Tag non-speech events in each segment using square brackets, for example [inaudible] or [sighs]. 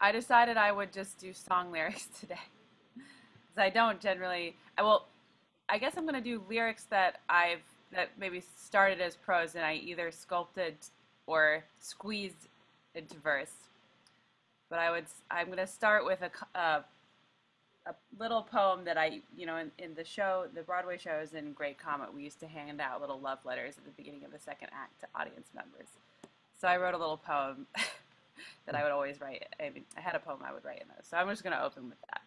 I decided I would just do song [laughs] lyrics today. Because I don't generally, I will, I guess I'm going to do lyrics that I've, that maybe started as prose and I either sculpted or squeezed into verse. But I would, I'm going to start with a, uh, a little poem that I, you know, in, in the show, the Broadway shows in Great Comet, we used to hand out little love letters at the beginning of the second act to audience members. So I wrote a little poem [laughs] that I would always write. I mean, I had a poem I would write in those. So I'm just going to open with that.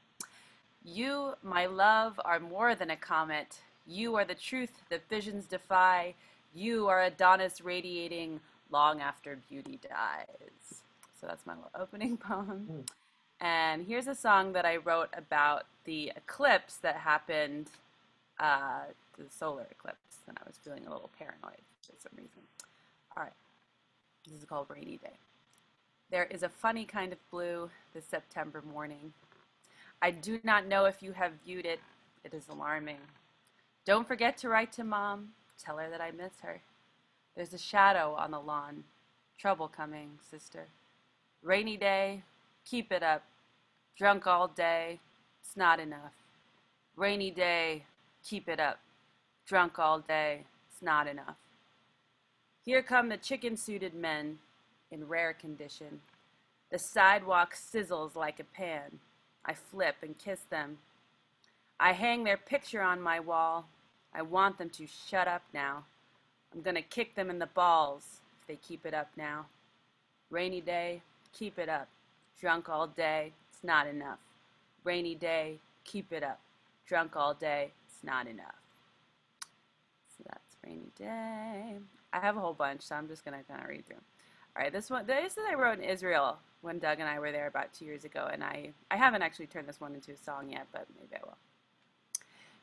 You, my love, are more than a comet. You are the truth that visions defy. You are Adonis radiating long after beauty dies. So that's my little opening [laughs] poem. Mm. And here's a song that I wrote about the eclipse that happened, uh, the solar eclipse, and I was feeling a little paranoid for some reason. All right, this is called Rainy Day. There is a funny kind of blue this September morning. I do not know if you have viewed it. It is alarming. Don't forget to write to Mom. Tell her that I miss her. There's a shadow on the lawn. Trouble coming, sister. Rainy day, keep it up. Drunk all day, it's not enough. Rainy day, keep it up. Drunk all day, it's not enough. Here come the chicken suited men in rare condition. The sidewalk sizzles like a pan. I flip and kiss them. I hang their picture on my wall. I want them to shut up now. I'm gonna kick them in the balls if they keep it up now. Rainy day, keep it up. Drunk all day, it's not enough. Rainy day, keep it up. Drunk all day, it's not enough. So that's rainy day. I have a whole bunch, so I'm just going to kind of read through. All right, this one, this is I wrote in Israel when Doug and I were there about two years ago, and I, I haven't actually turned this one into a song yet, but maybe I will.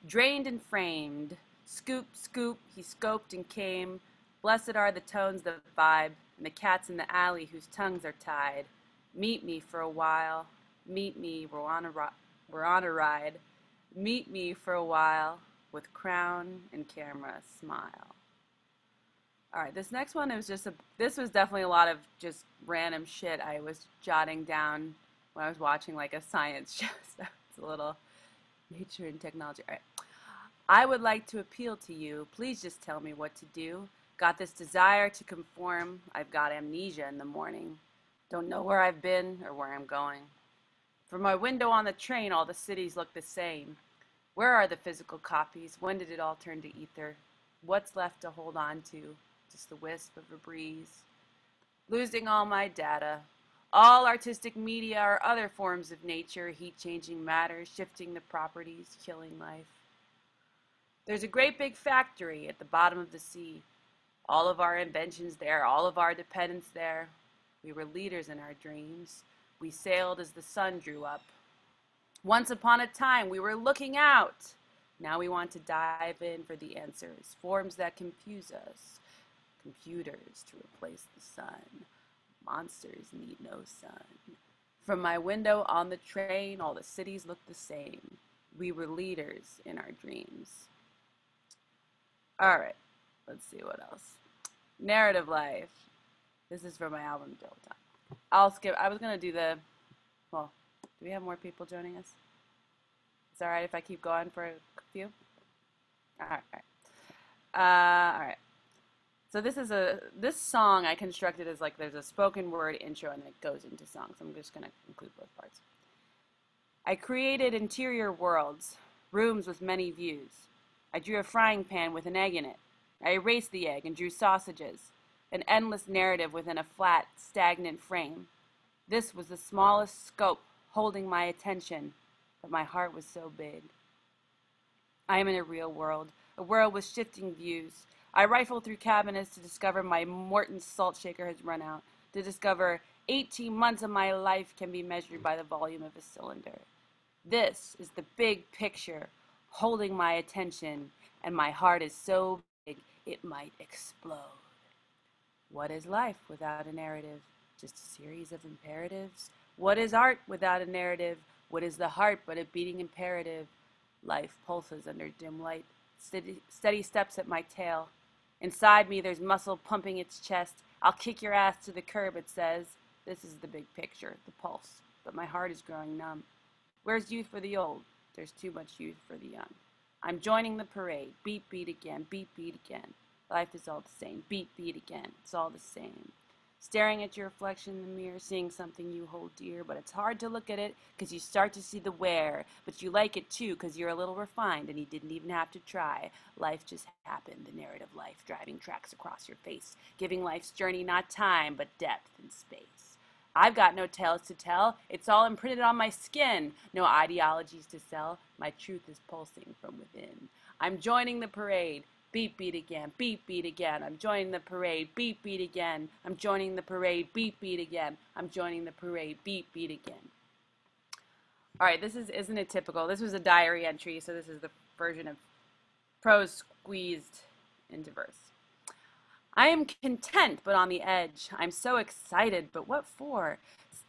Drained and framed, scoop, scoop, he scoped and came. Blessed are the tones that vibe, and the cats in the alley whose tongues are tied. Meet me for a while, Meet me, we're on a, we're on a ride. Meet me for a while with crown and camera smile. All right, this next one is just a, this was definitely a lot of just random shit I was jotting down when I was watching like a science [laughs] show. So it's a little nature and technology. All right. I would like to appeal to you. Please just tell me what to do. Got this desire to conform. I've got amnesia in the morning. Don't know where I've been or where I'm going. From my window on the train, all the cities look the same. Where are the physical copies? When did it all turn to ether? What's left to hold on to? Just the wisp of a breeze. Losing all my data. All artistic media are other forms of nature, heat changing matter, shifting the properties, killing life. There's a great big factory at the bottom of the sea. All of our inventions there, all of our dependence there. We were leaders in our dreams. We sailed as the sun drew up. Once upon a time, we were looking out. Now we want to dive in for the answers, forms that confuse us. Computers to replace the sun. Monsters need no sun. From my window on the train, all the cities look the same. We were leaders in our dreams. All right, let's see what else. Narrative life. This is from my album Dilettante. I'll skip. I was going to do the, well, do we have more people joining us? That all right if I keep going for a few? All right. Uh, all right. So this is a this song I constructed as like there's a spoken word intro and it goes into songs. I'm just going to include both parts. I created interior worlds, rooms with many views. I drew a frying pan with an egg in it. I erased the egg and drew sausages an endless narrative within a flat, stagnant frame. This was the smallest scope holding my attention, but my heart was so big. I am in a real world, a world with shifting views. I rifle through cabinets to discover my Morton salt shaker has run out, to discover 18 months of my life can be measured by the volume of a cylinder. This is the big picture holding my attention, and my heart is so big it might explode. What is life without a narrative? Just a series of imperatives? What is art without a narrative? What is the heart but a beating imperative? Life pulses under dim light, steady, steady steps at my tail. Inside me, there's muscle pumping its chest. I'll kick your ass to the curb, it says. This is the big picture, the pulse, but my heart is growing numb. Where's youth for the old? There's too much youth for the young. I'm joining the parade. Beat, beat again. Beat, beat again. Life is all the same. Beat, beat again. It's all the same. Staring at your reflection in the mirror, seeing something you hold dear, but it's hard to look at it because you start to see the wear. But you like it too because you're a little refined and you didn't even have to try. Life just happened, the narrative life, driving tracks across your face, giving life's journey not time but depth and space. I've got no tales to tell. It's all imprinted on my skin. No ideologies to sell. My truth is pulsing from within. I'm joining the parade. Beat, beat again. Beat, beat again. I'm joining the parade. Beat, beat again. I'm joining the parade. Beat, beat again. I'm joining the parade. Beat, beat again. All right, this is isn't it typical? This was a diary entry, so this is the version of prose squeezed into verse. I am content, but on the edge. I'm so excited, but what for?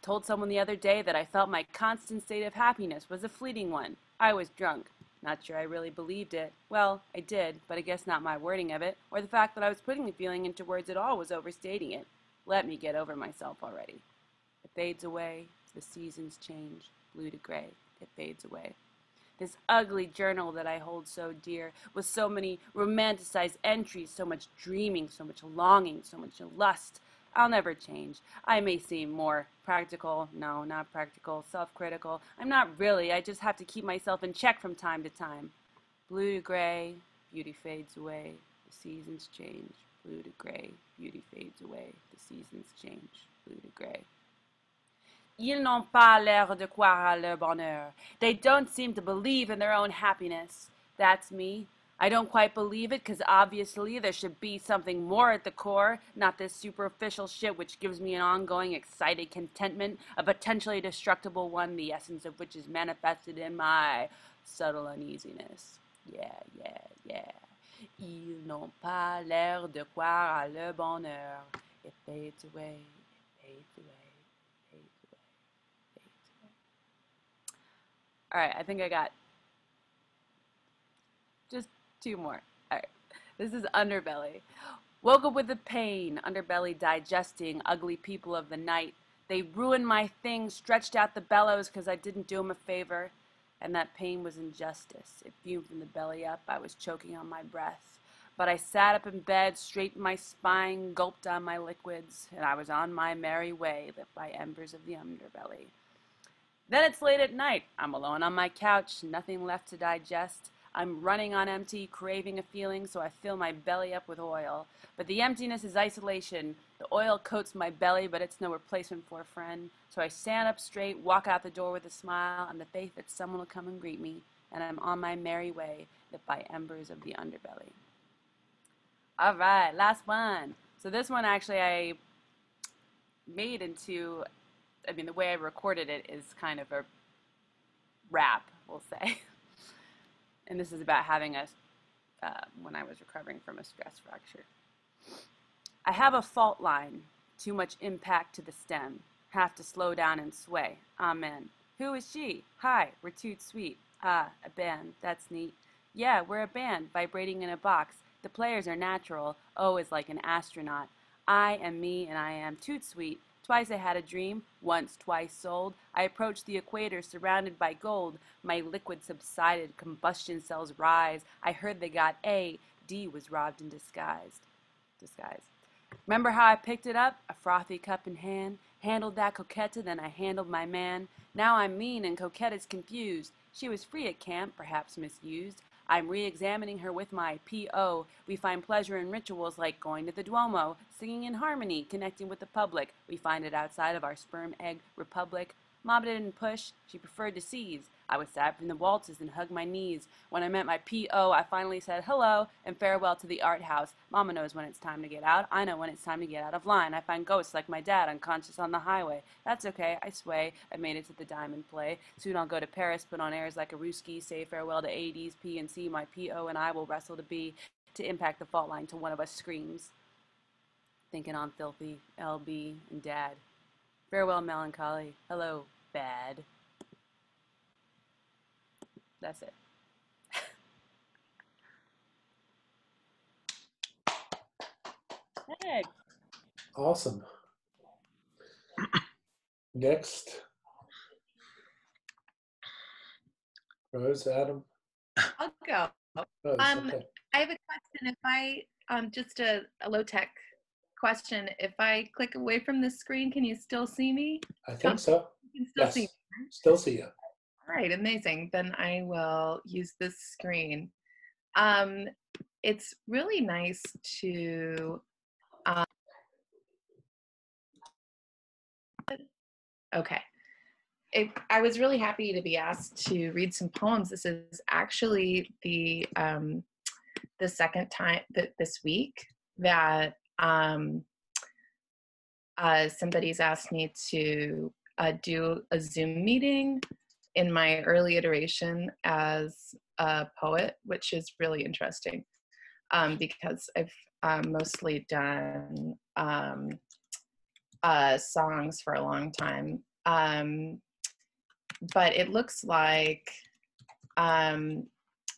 Told someone the other day that I felt my constant state of happiness was a fleeting one. I was drunk. Not sure I really believed it. Well, I did, but I guess not my wording of it, or the fact that I was putting the feeling into words at all was overstating it. Let me get over myself already. It fades away, the seasons change, blue to gray. It fades away. This ugly journal that I hold so dear, with so many romanticized entries, so much dreaming, so much longing, so much lust, I'll never change. I may seem more practical, no, not practical, self critical. I'm not really, I just have to keep myself in check from time to time. Blue to gray, beauty fades away, the seasons change. Blue to gray, beauty fades away, the seasons change. Blue to gray. Ils n'ont pas l'air de croire à leur bonheur. They don't seem to believe in their own happiness. That's me. I don't quite believe it because obviously there should be something more at the core, not this superficial shit which gives me an ongoing excited contentment, a potentially destructible one, the essence of which is manifested in my subtle uneasiness. Yeah, yeah, yeah. Ils n'ont pas l'air de croire à leur bonheur. It fades away, it fades away, it fades away, it fades away. All right, I think I got just Two more. All right. This is underbelly. Woke up with the pain, underbelly digesting, ugly people of the night. They ruined my thing, stretched out the bellows because I didn't do 'em a favor. And that pain was injustice. It fumed from the belly up. I was choking on my breath. But I sat up in bed, straightened my spine, gulped down my liquids, and I was on my merry way, lit by embers of the underbelly. Then it's late at night. I'm alone on my couch, nothing left to digest. I'm running on empty, craving a feeling, so I fill my belly up with oil. But the emptiness is isolation. The oil coats my belly, but it's no replacement for a friend. So I stand up straight, walk out the door with a smile, and the faith that someone will come and greet me, and I'm on my merry way, lit by embers of the underbelly. All right, last one. So this one actually I made into, I mean, the way I recorded it is kind of a rap, we'll say. [laughs] and this is about having a, uh, when I was recovering from a stress fracture. I have a fault line, too much impact to the stem, have to slow down and sway. Amen. Who is she? Hi, we're toot sweet. Ah, a band, that's neat. Yeah, we're a band, vibrating in a box. The players are natural. O is like an astronaut. I am me and I am toot sweet. Twice I had a dream, once, twice sold. I approached the equator surrounded by gold. My liquid subsided, combustion cells rise. I heard they got A. D was robbed and disguised. Disguised. Remember how I picked it up, a frothy cup in hand, handled that coquette, then I handled my man. Now I'm mean and coquette is confused. She was free at camp, perhaps misused. I'm re-examining her with my P.O. We find pleasure in rituals like going to the Duomo, singing in harmony, connecting with the public. We find it outside of our sperm egg republic. Mom didn't push, she preferred to seize. I was sad from the waltzes and hug my knees. When I met my P.O., I finally said hello and farewell to the art house. Mama knows when it's time to get out. I know when it's time to get out of line. I find ghosts like my dad unconscious on the highway. That's okay, I sway. I made it to the diamond play. Soon I'll go to Paris, put on airs like a Ruski, say farewell to ADs, P and C. My P.O. and I will wrestle to be, to impact the fault line till one of us screams. Thinking on filthy, LB, and dad. Farewell, melancholy. Hello, bad. That's it. hey. Awesome. [clears throat] Next. Rose, Adam. I'll go. Rose, um, okay. I have a question. If I um, just a, a low tech question. If I click away from the screen, can you still see me? I think so. You can still Yes, see me. still see you. All right, amazing. Then I will use this screen. Um, it's really nice to. Um, okay. It, I was really happy to be asked to read some poems. This is actually the um, the second time that this week that um, uh, somebody's asked me to uh, do a Zoom meeting in my early iteration as a poet, which is really interesting um, because I've um, mostly done um, uh, songs for a long time. Um, but it looks like um,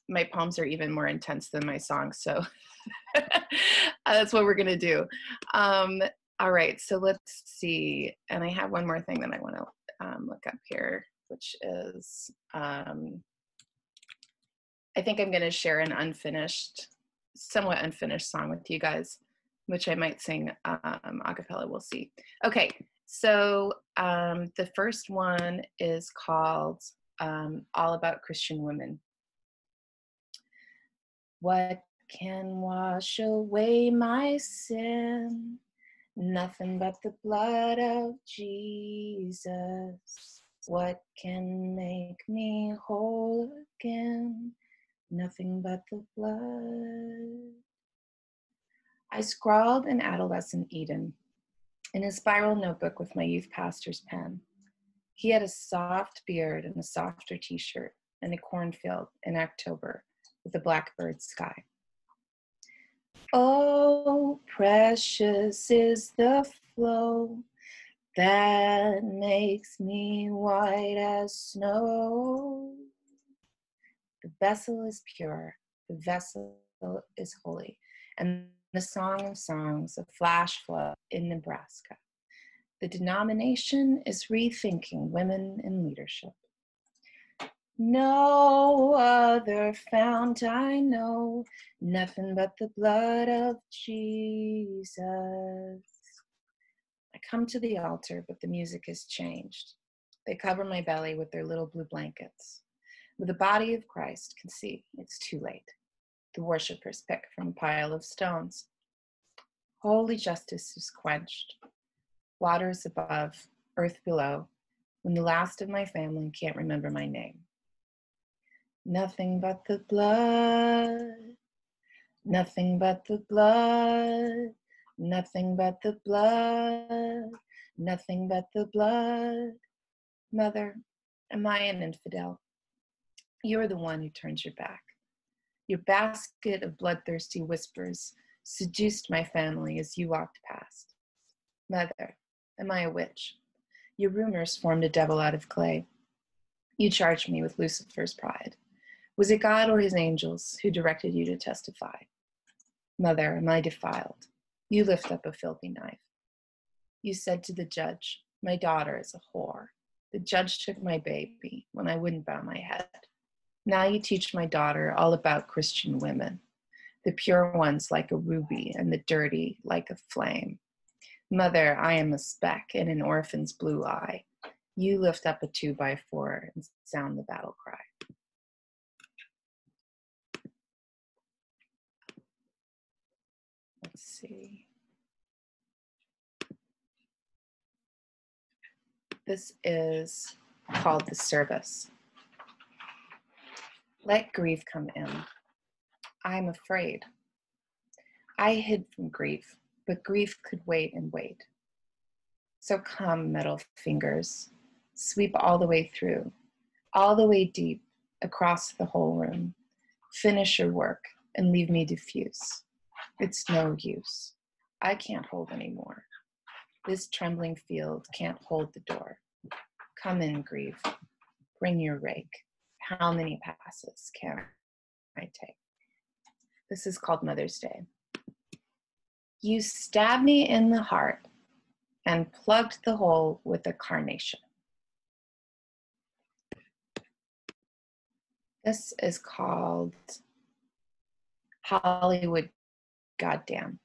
my poems are even more intense than my songs, so [laughs] [laughs] that's what we're gonna do. Um, all right, so let's see. And I have one more thing that I want to um, look up here, which is um, I think I'm going to share an unfinished, somewhat unfinished song with you guys, which I might sing um, a cappella. We'll see. Okay, so um, the first one is called um, All About Christian Women. What can wash away my sin? Nothing but the blood of Jesus. What can make me whole again? Nothing but the blood. I scrawled an adolescent Eden in a spiral notebook with my youth pastor's pen. He had a soft beard and a softer t shirt in a cornfield in October with a blackbird sky. Oh, precious is the flow that makes me white as snow. The vessel is pure, the vessel is holy, and the song of songs, a flash flood in Nebraska. The denomination is rethinking women in leadership. No other fount I know, nothing but the blood of Jesus. I come to the altar, but the music has changed. They cover my belly with their little blue blankets. With the body of Christ can see it's too late. The worshippers pick from a pile of stones. Holy justice is quenched. Waters above, earth below, when the last of my family can't remember my name. Nothing but the blood, nothing but the blood, nothing but the blood, nothing but the blood. Mother, am I an infidel? You're the one who turns your back. Your basket of bloodthirsty whispers seduced my family as you walked past. Mother, am I a witch? Your rumors formed a devil out of clay. You charged me with Lucifer's pride. Was it God or his angels who directed you to testify? Mother, am I defiled? You lift up a filthy knife. You said to the judge, My daughter is a whore. The judge took my baby when I wouldn't bow my head. Now you teach my daughter all about Christian women, the pure ones like a ruby and the dirty like a flame. Mother, I am a speck in an orphan's blue eye. You lift up a two by four and sound the battle cry. Let's see. This is called the service. Let grief come in. I'm afraid. I hid from grief, but grief could wait and wait. So come, metal fingers, sweep all the way through, all the way deep across the whole room. Finish your work and leave me diffuse. It's no use. I can't hold anymore. This trembling field can't hold the door. Come in, grief. Bring your rake. How many passes can I take? This is called Mother's Day. You stabbed me in the heart and plugged the hole with a carnation. This is called Hollywood Goddamn.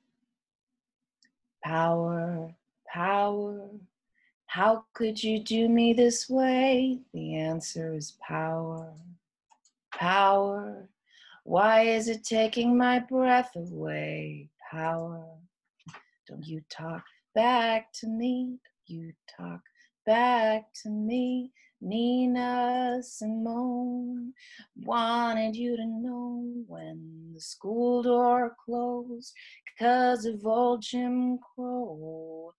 Power, power, how could you do me this way? The answer is power, power. Why is it taking my breath away? Power. Don't you talk back to me. You talk back to me. Nina Simone wanted you to know when the school door closed because of old Jim Crow.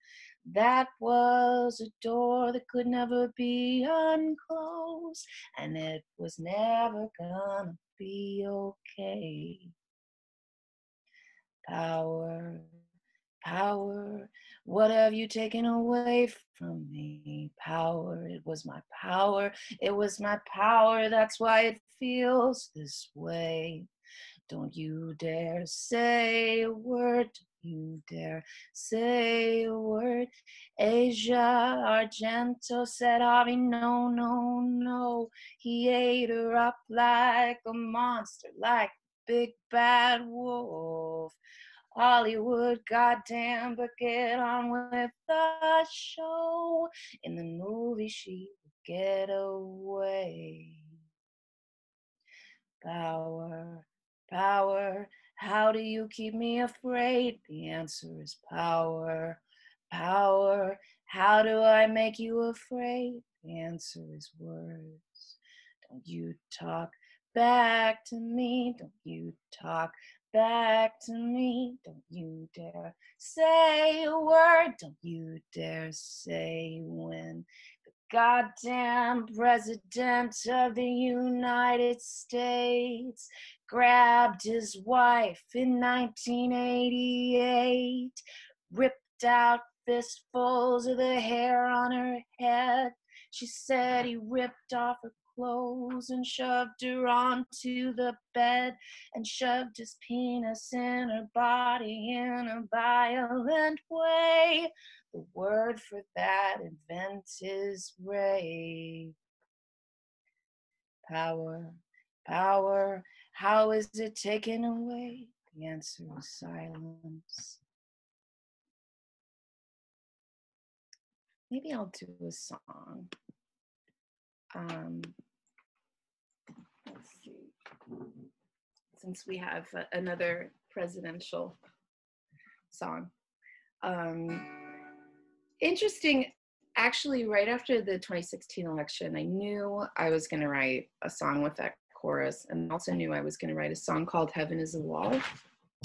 That was a door that could never be unclosed, and it was never gonna be okay. Power, power, what have you taken away from me? Power, it was my power, it was my power, that's why it feels this way. Don't you dare say a word, you dare say a word. Asia Argento said, Harvey, no, no, no. He ate her up like a monster, like big bad wolf. Hollywood, goddamn, but get on with the show. In the movie, she would get away. Power, power, how do you keep me afraid? The answer is power, power. How do I make you afraid? The answer is words. Don't you talk back to me. Don't you talk back to me. Don't you dare say a word. Don't you dare say when the goddamn president of the United States grabbed his wife in 1988, ripped out fistfuls of the hair on her head. She said he ripped off her clothes and shoved her onto the bed and shoved his penis in her body in a violent way. The word for that event is rape. Power, power, how is it taken away? The answer is silence. Maybe I'll do a song. Um. Since we have another presidential song. Um, interesting, actually, right after the 2016 election, I knew I was going to write a song with that chorus and also knew I was going to write a song called Heaven is a Wall.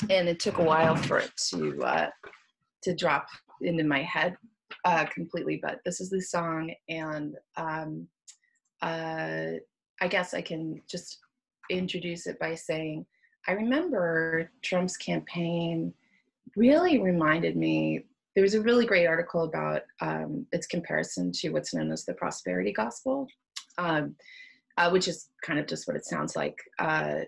And it took a while for it to uh, to drop into my head uh, completely, but this is the song, and um, uh, I guess I can just introduce it by saying I remember Trump's campaign really reminded me. There was a really great article about um, its comparison to what's known as the prosperity gospel, um, uh, which is kind of just what it sounds like. Uh,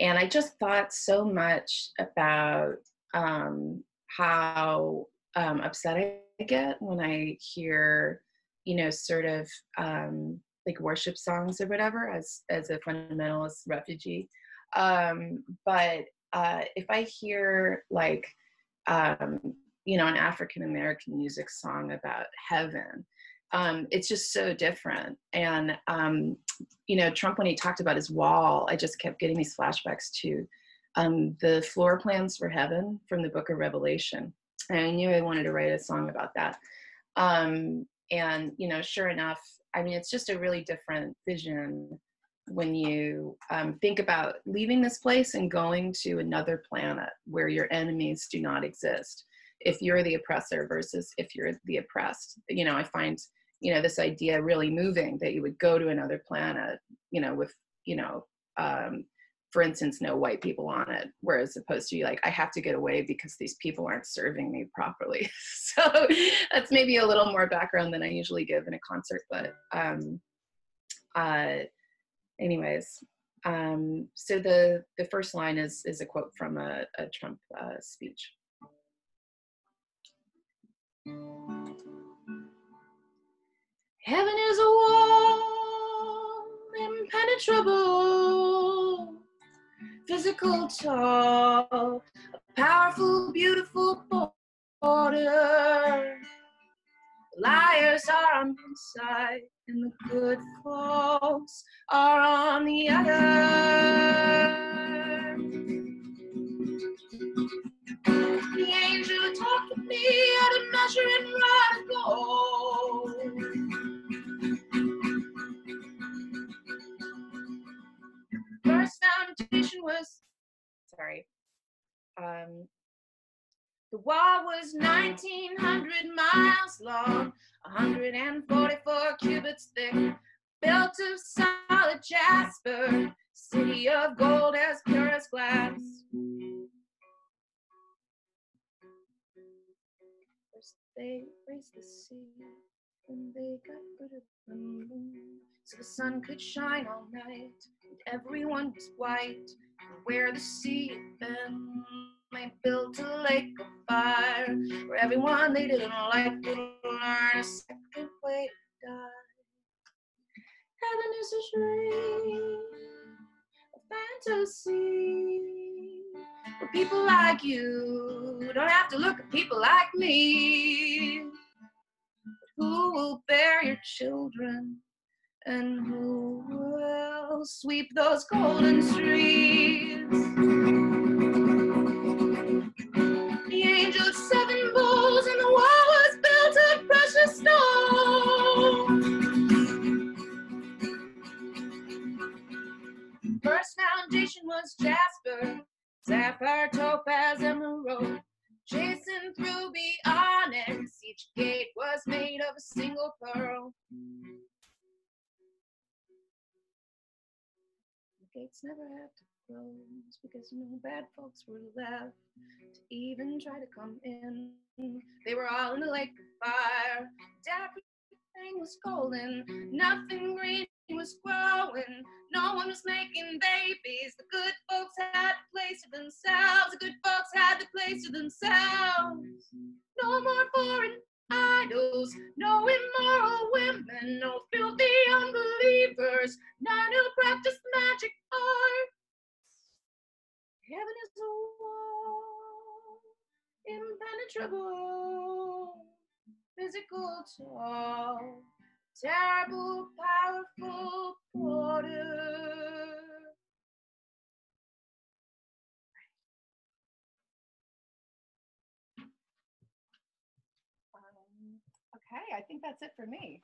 and I just thought so much about um, how um, upset I get when I hear, you know, sort of um, like worship songs or whatever as as a fundamentalist refugee. Um, but uh, if I hear like um, you know an African American music song about heaven, um, it's just so different. And um, you know, Trump when he talked about his wall, I just kept getting these flashbacks to um, the floor plans for heaven from the Book of Revelation. And I knew I wanted to write a song about that. Um, and you know, sure enough, I mean, it's just a really different vision when you um, think about leaving this place and going to another planet where your enemies do not exist. If you're the oppressor versus if you're the oppressed, you know, I find, you know, this idea really moving that you would go to another planet, you know, with, you know, um, for instance, no white people on it, whereas opposed to like, I have to get away because these people aren't serving me properly. [laughs] so that's maybe a little more background than I usually give in a concert, but um, uh, anyways, um, so the the first line is is a quote from a, a Trump uh, speech. Heaven is a wall impenetrable physical tall, a powerful, beautiful border. Liars are on one side, and the good folks are on the other. The angel talked with me had a measuring rod of was, sorry, um, the wall was 1900 miles long, 144 cubits thick, built of solid jasper, city of gold as pure as glass. First they raised the sea, then they got rid of the moon, so the sun could shine all night, and everyone was white. Where the sea been, they built a lake of fire, where everyone they didn't like would learn a second way to die. Heaven is a dream, a fantasy. Where people like you don't have to look at people like me. Who will bear your children? And who will sweep those golden streets? The angel of seven bowls, and the wall was built of precious stone. First foundation was jasper, sapphire, topaz, and emerald. Chasing through the onyx, each gate was made of a single pearl. Gates never had to close because no bad folks were left to even try to come in. They were all in the lake of fire. Everything was golden, nothing green was growing. No one was making babies. The good folks had a place to themselves. The good folks had the place to themselves. No more foreign idols, no immoral women, no filthy unbelievers, impenetrable, physical tall, terrible, powerful border. Um, okay, I think that's it for me.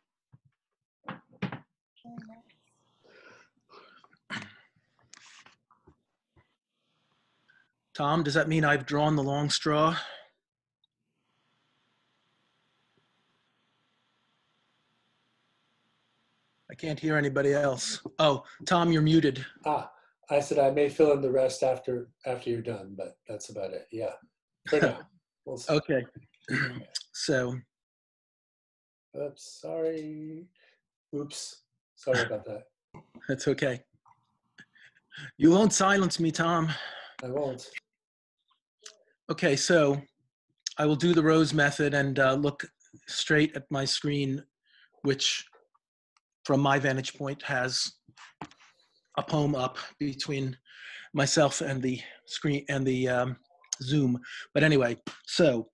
Tom, does that mean I've drawn the long straw? Can't hear anybody else. Oh, Tom, you're muted. Ah, I said I may fill in the rest after after you're done, but that's about it. Yeah. For now. [laughs] We'll. Okay. [clears throat] So, Oops, sorry. Oops. Sorry about that. that's okay. You won't silence me, Tom. I won't. Okay, so I will do the rose method and uh, look straight at my screen, which from my vantage point has a poem up between myself and the screen and the um, Zoom. But anyway, so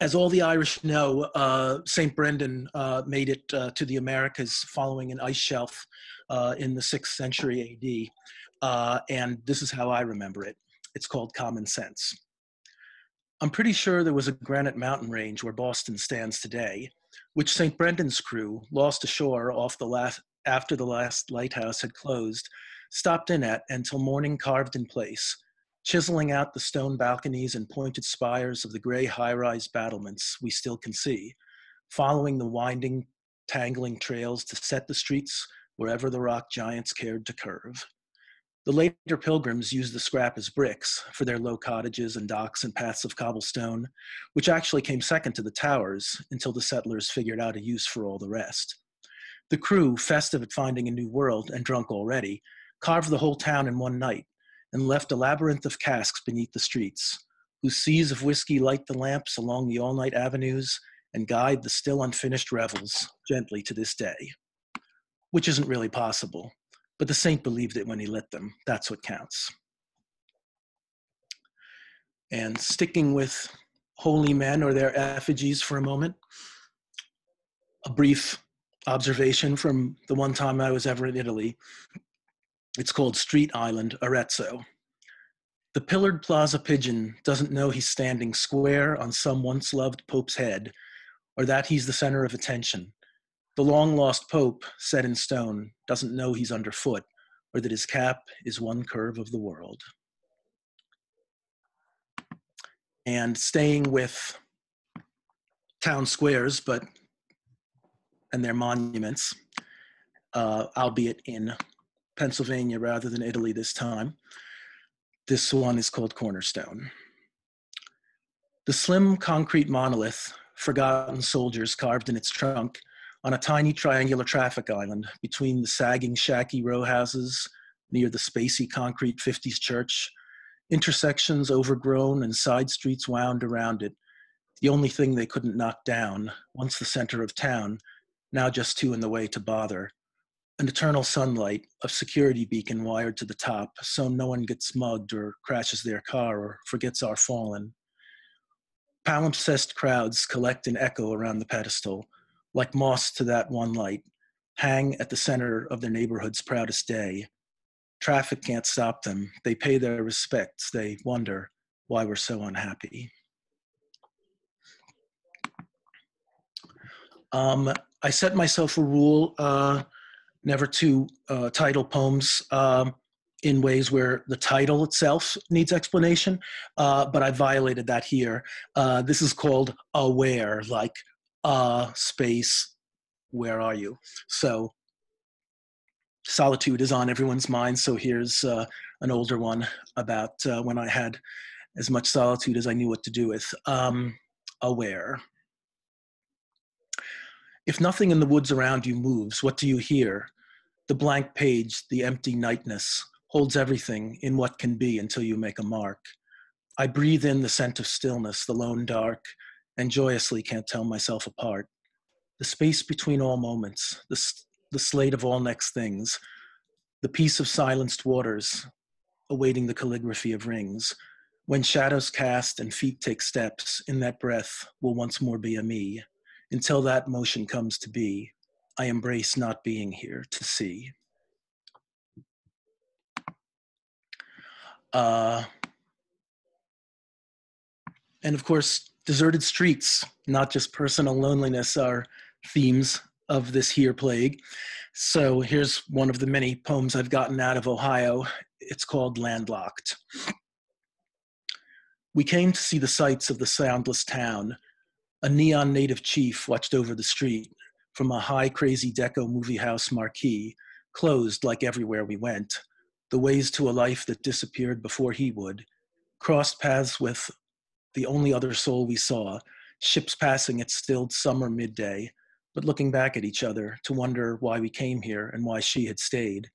as all the Irish know, uh, St. Brendan uh, made it uh, to the Americas following an ice shelf uh, in the 6th century AD. Uh, and this is how I remember it. It's called Common Sense. I'm pretty sure there was a granite mountain range where Boston stands today, which St. Brendan's crew, lost ashore off the last, after the last lighthouse had closed, stopped in at until morning carved in place, chiseling out the stone balconies and pointed spires of the gray high-rise battlements we still can see, following the winding, tangling trails to set the streets wherever the rock giants cared to curve. The later pilgrims used the scrap as bricks for their low cottages and docks and paths of cobblestone, which actually came second to the towers until the settlers figured out a use for all the rest. The crew, festive at finding a new world and drunk already, carved the whole town in one night and left a labyrinth of casks beneath the streets, whose seas of whiskey light the lamps along the all night avenues and guide the still unfinished revels gently to this day. Which isn't really possible, but the saint believed it when he lit them. That's what counts. And sticking with holy men or their effigies for a moment, a brief observation from the one time I was ever in Italy. It's called Street Island, Arezzo. The pillared plaza pigeon doesn't know he's standing square on some once loved pope's head, or that he's the center of attention. The long lost pope, set in stone, doesn't know he's underfoot, or that his cap is one curve of the world. And staying with town squares, but and their monuments, uh, albeit in Pennsylvania rather than Italy this time. This one is called Cornerstone. The slim concrete monolith, forgotten soldiers carved in its trunk, on a tiny triangular traffic island between the sagging, shacky row houses near the spacey concrete 50s church, intersections overgrown and side streets wound around it. The only thing they couldn't knock down, once the center of town, now just two in the way to bother. An eternal sunlight, a security beacon wired to the top so no one gets mugged or crashes their car or forgets our fallen. Palimpsest crowds collect and echo around the pedestal, like moss to that one light, hang at the center of their neighborhood's proudest day. Traffic can't stop them. They pay their respects. They wonder why we're so unhappy. Um, I set myself a rule uh, never to uh, title poems um, in ways where the title itself needs explanation, uh, but I violated that here. Uh, this is called aware, like a space, where are you? So solitude is on everyone's mind. So here's uh, an older one about uh, when I had as much solitude as I knew what to do with. Um, aware. If nothing in the woods around you moves, what do you hear? The blank page, the empty nightness, holds everything in what can be until you make a mark. I breathe in the scent of stillness, the lone dark, and joyously can't tell myself apart. The space between all moments, the, the slate of all next things, the peace of silenced waters, awaiting the calligraphy of rings. When shadows cast and feet take steps, in that breath will once more be a me. Until that motion comes to be, I embrace not being here to see. Uh, and of course, deserted streets, not just personal loneliness, are themes of this here plague. So here's one of the many poems I've gotten out of Ohio. It's called Landlocked. We came to see the sights of the soundless town, a neon native chief watched over the street from a high, crazy deco movie house marquee, closed like everywhere we went, the ways to a life that disappeared before he would, crossed paths with the only other soul we saw, ships passing at stilled summer midday, but looking back at each other to wonder why we came here and why she had stayed.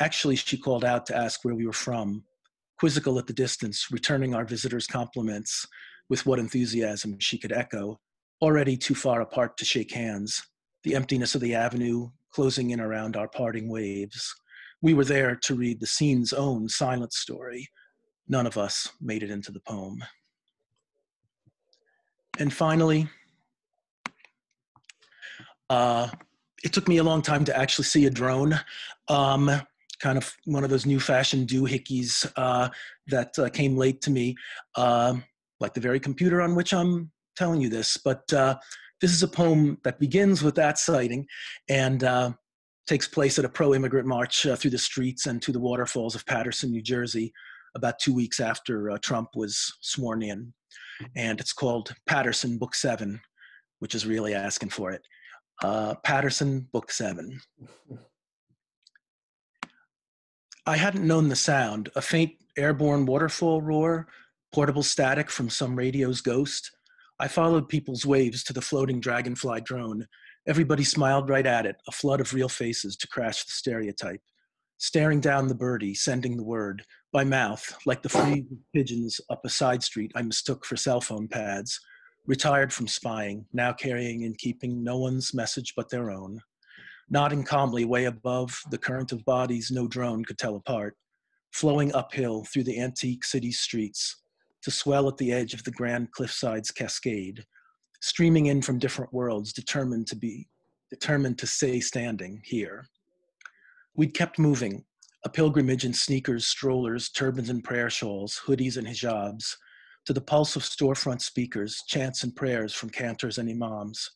Actually, she called out to ask where we were from, quizzical at the distance, returning our visitors' compliments, with what enthusiasm she could echo, already too far apart to shake hands, the emptiness of the avenue closing in around our parting waves. We were there to read the scene's own silent story. None of us made it into the poem. And finally, uh, it took me a long time to actually see a drone. Um, kind of one of those new fashioned doohickeys uh, that uh, came late to me. Um, like the very computer on which I'm telling you this. But uh, this is a poem that begins with that sighting and uh, takes place at a pro immigrant march uh, through the streets and to the waterfalls of Paterson, New Jersey, about two weeks after uh, Trump was sworn in. And it's called Paterson Book Seven, which is really asking for it. Uh, Paterson Book Seven. I hadn't known the sound, a faint airborne waterfall roar portable static from some radio's ghost. I followed people's waves to the floating dragonfly drone. Everybody smiled right at it, a flood of real faces to crash the stereotype. Staring down the birdie, sending the word, by mouth, like the free pigeons up a side street I mistook for cell phone pads. Retired from spying, now carrying and keeping no one's message but their own. nodding calmly way above the current of bodies no drone could tell apart, flowing uphill through the antique city streets to swell at the edge of the grand cliffside's cascade, streaming in from different worlds, determined to be, determined to stay standing here. We'd kept moving, a pilgrimage in sneakers, strollers, turbans and prayer shawls, hoodies and hijabs, to the pulse of storefront speakers, chants and prayers from cantors and imams,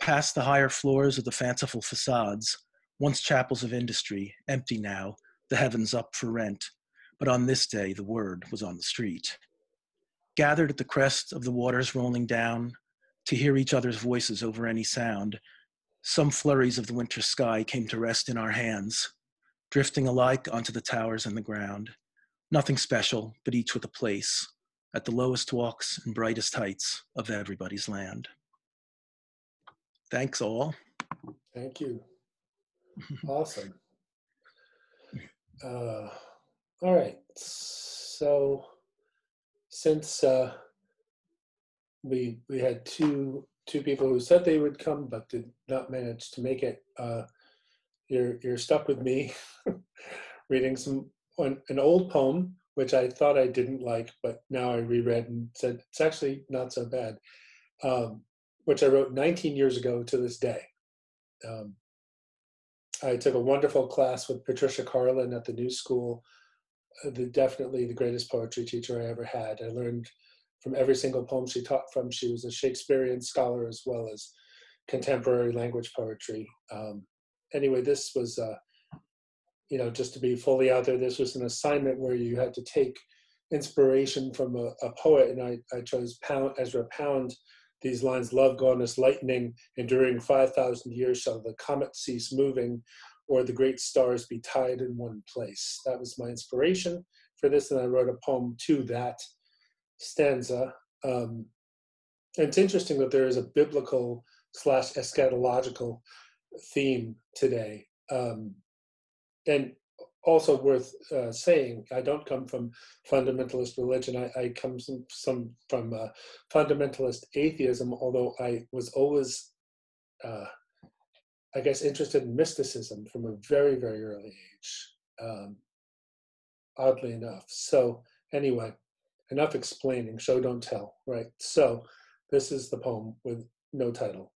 past the higher floors of the fanciful facades, once chapels of industry, empty now, the heavens up for rent. But on this day, the word was on the street. Gathered at the crest of the waters rolling down, to hear each other's voices over any sound, some flurries of the winter sky came to rest in our hands, drifting alike onto the towers and the ground. Nothing special, but each with a place, at the lowest walks and brightest heights of everybody's land. Thanks all. Thank you. [laughs] Awesome. Uh, all right. So since uh, we we had two two people who said they would come but did not manage to make it, uh, you're you're stuck with me [laughs] reading some an, an old poem which I thought I didn't like, but now I reread and said it's actually not so bad. Um, which I wrote 19 years ago to this day. Um, I took a wonderful class with Patricia Carlin at the New School, uh, the, definitely the greatest poetry teacher I ever had. I learned from every single poem she taught from. She was a Shakespearean scholar as well as contemporary language poetry. Um, anyway, this was, uh, you know, just to be fully out there, this was an assignment where you had to take inspiration from a, a poet, and I, I chose Pound, Ezra Pound these lines, love gone as lightning, enduring 5,000 years shall the comet cease moving, or the great stars be tied in one place. That was my inspiration for this, and I wrote a poem to that stanza. Um, and it's interesting that there is a biblical slash eschatological theme today. Um, and also worth uh, saying, I don't come from fundamentalist religion. I, I come some, some from uh, fundamentalist atheism, although I was always, uh, I guess, interested in mysticism from a very, very early age, um, oddly enough. So, anyway, enough explaining, show, don't tell, right? So, this is the poem with no title.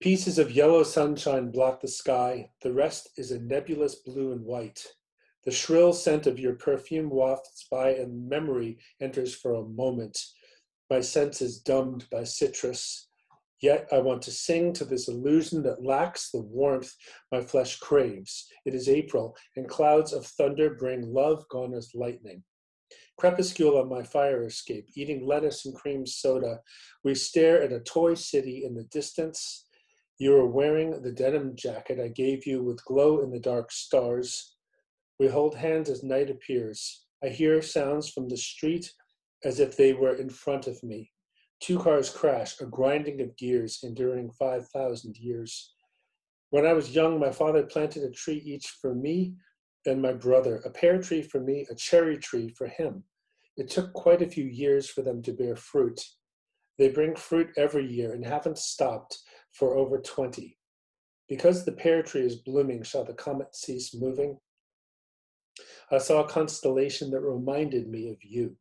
Pieces of yellow sunshine blot the sky. The rest is a nebulous blue and white. The shrill scent of your perfume wafts by, and memory enters for a moment. My sense is dumbed by citrus. Yet I want to sing to this illusion that lacks the warmth my flesh craves. It is April, and clouds of thunder bring love gone as lightning. Crepuscule on my fire escape, eating lettuce and cream soda. We stare at a toy city in the distance. You are wearing the denim jacket I gave you with glow in the dark stars. We hold hands as night appears. I hear sounds from the street as if they were in front of me. Two cars crash, a grinding of gears enduring 5,000 years. When I was young, my father planted a tree each for me and my brother, a pear tree for me, a cherry tree for him. It took quite a few years for them to bear fruit. They bring fruit every year and haven't stopped for over 20. Because the pear tree is blooming, shall the comet cease moving? I saw a constellation that reminded me of you.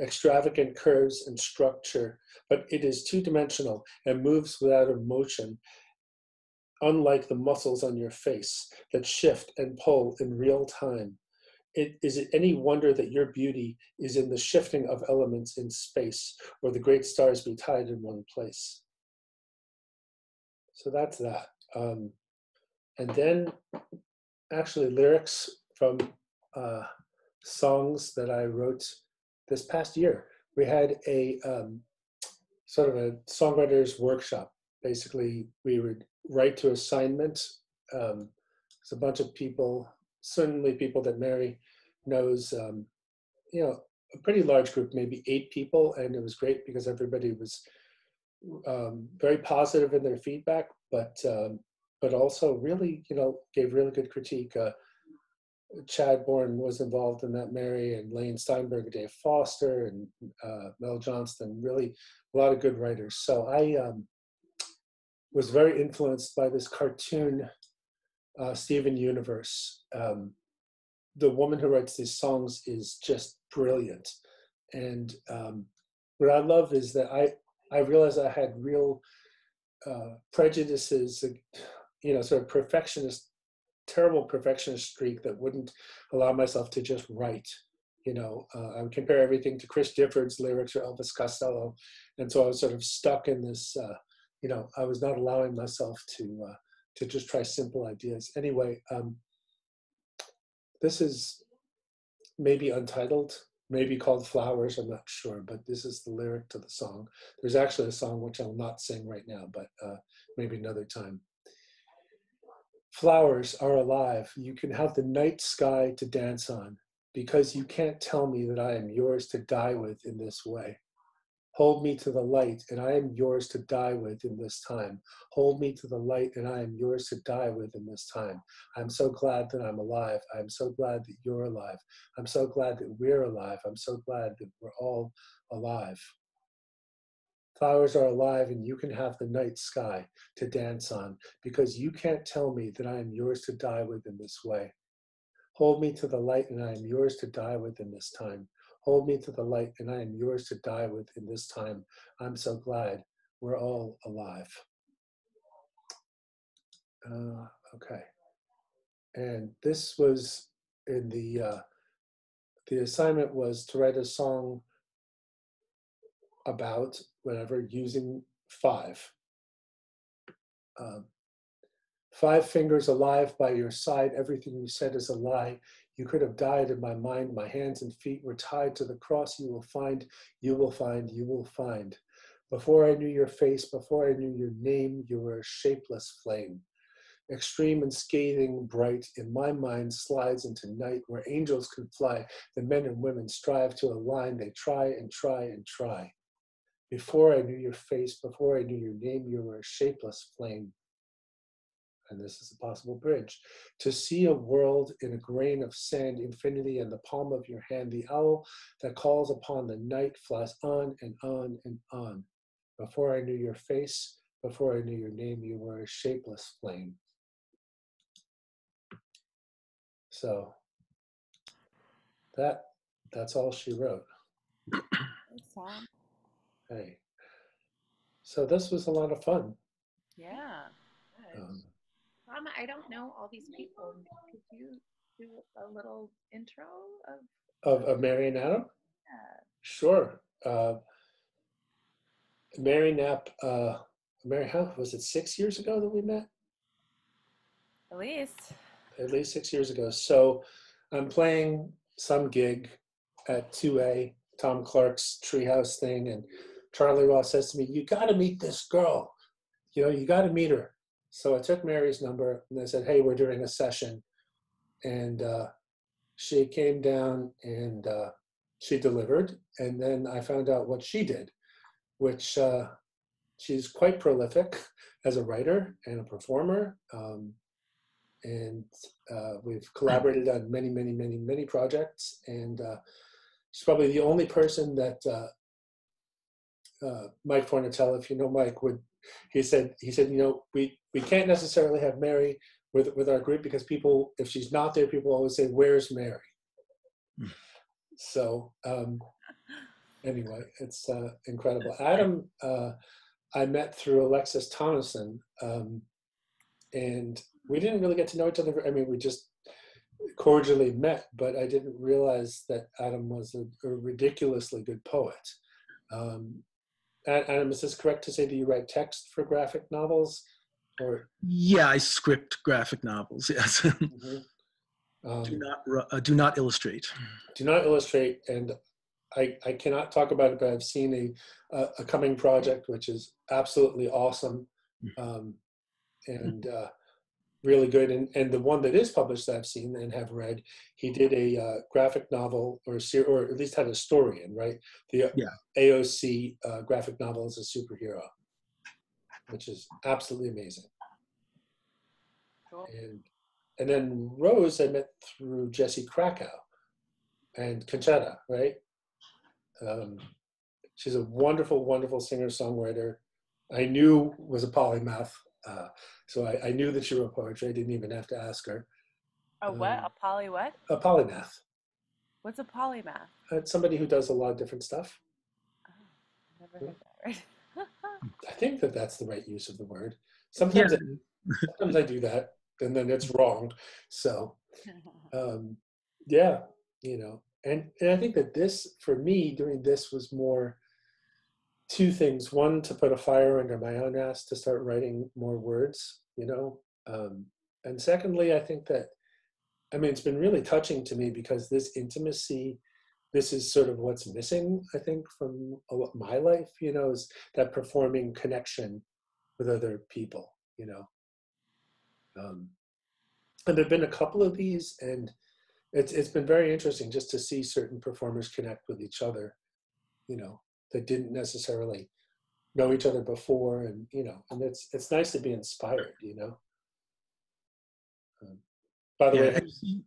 Extravagant curves and structure, but it is two dimensional and moves without emotion, unlike the muscles on your face that shift and pull in real time. It, is it any wonder that your beauty is in the shifting of elements in space, or the great stars be tied in one place? So that's that. Um, and then actually lyrics from uh, songs that I wrote this past year. We had a um, sort of a songwriters workshop. Basically, we would write to assignment. Um, it's a bunch of people, certainly people that Mary knows, um, you know, a pretty large group, maybe eight people, and it was great because everybody was um, very positive in their feedback, but um, but also really, you know, gave really good critique. Uh, Chad Bourne was involved in that, Mary and Lane Steinberg, Dave Foster, and uh, Mel Johnston. Really, a lot of good writers. So I um, was very influenced by this cartoon, uh, Steven Universe. Um, the woman who writes these songs is just brilliant, and um, what I love is that I I realized I had real uh, prejudices, you know, sort of perfectionist, terrible perfectionist streak that wouldn't allow myself to just write. You know, uh, I would compare everything to Chris Difford's lyrics or Elvis Costello, and so I was sort of stuck in this. Uh, you know, I was not allowing myself to uh, to just try simple ideas. Anyway, um, this is maybe untitled, maybe called Flowers, I'm not sure, but this is the lyric to the song. There's actually a song which I'll not sing right now, but uh, maybe another time. Flowers are alive. You can have the night sky to dance on because you can't tell me that I am yours to die with in this way. Hold me to the light, and I am yours to die with in this time. Hold me to the light, and I am yours to die with in this time. I'm so glad that I'm alive. I'm so glad that you're alive. I'm so glad that we're alive. I'm so glad that we're all alive. Flowers are alive, and you can have the night sky to dance on because you can't tell me that I am yours to die with in this way. Hold me to the light, and I am yours to die with in this time. Hold me to the light, and I am yours to die with in this time. I'm so glad we're all alive. Uh, okay. And this was in the, uh, the assignment was to write a song about whatever using five. Um, five fingers alive by your side, everything you said is a lie. You could have died in my mind. My hands and feet were tied to the cross. You will find, you will find, you will find. Before I knew your face, before I knew your name, you were a shapeless flame. Extreme and scathing bright in my mind slides into night where angels can fly. The men and women strive to align. They try and try and try. Before I knew your face, before I knew your name, you were a shapeless flame and this is a possible bridge, to see a world in a grain of sand, infinity in the palm of your hand, the owl that calls upon the night flies on and on and on. Before I knew your face, before I knew your name, you were a shapeless flame. So that that's all she wrote. Hey. So this was a lot of fun. Yeah. Um, Mom, I don't know all these people. Could you do a little intro of? of, of Mary and Adam? Yeah. Sure. Uh, Mary Knapp, uh, Mary, how was it six years ago that we met? At least. At least six years ago. So I'm playing some gig at 2A, Tom Clark's Treehouse thing, and Charlie Ross says to me, You got to meet this girl. You know, you got to meet her. So I took Mary's number and I said, Hey, we're doing a session. And uh, she came down and uh, she delivered. And then I found out what she did, which uh, she's quite prolific as a writer and a performer. Um, and uh, we've collaborated on many, many, many, many projects. And uh, she's probably the only person that uh, Mike Fornatale, if you know Mike, would he said he said you know we we can't necessarily have Mary with with our group because people if she's not there people always say where's Mary. [laughs] So um, anyway, it's uh, incredible. Adam, uh, I met through Alexis Thomason, um, and we didn't really get to know each other. I mean, we just cordially met, but I didn't realize that Adam was a, a ridiculously good poet. Um, Adam, is this correct to say that you write text for graphic novels? Or Yeah, I script graphic novels. [laughs] Yes. Mhm. um, do not uh, do not illustrate. do not illustrate, and I, I cannot talk about it, but I've seen a, a, a coming project which is absolutely awesome um, and uh, really good. And, and the one that is published that I've seen and have read, he did a uh, graphic novel or a ser- or at least had a story in, right? The uh, Yeah. AOC uh, graphic novel as a superhero, which is absolutely amazing. Cool. And and then Rose I met through Jesse Krakow and Conchetta, right? Um, she's a wonderful, wonderful singer songwriter. I knew was a polymath. Uh, so I, I, knew that she wrote poetry. I didn't even have to ask her. A what? Um, a poly what? A polymath. What's a polymath? It's somebody who does a lot of different stuff. Oh, never heard that right. [laughs] I think that that's the right use of the word. Sometimes, yeah. I, sometimes I do that, and then it's wrong. So, [laughs] um, yeah, you know, and and I think that this, for me, doing this was more two things. One, to put a fire under my own ass to start writing more words, you know, um, and secondly, I think that, I mean, it's been really touching to me because this intimacy this is sort of what's missing, I think, from my life, you know, is that performing connection with other people, you know. Um, and there've been a couple of these, and it's it's been very interesting just to see certain performers connect with each other, you know, that didn't necessarily know each other before, and you know, and it's it's nice to be inspired, you know. Um, by the yeah, way,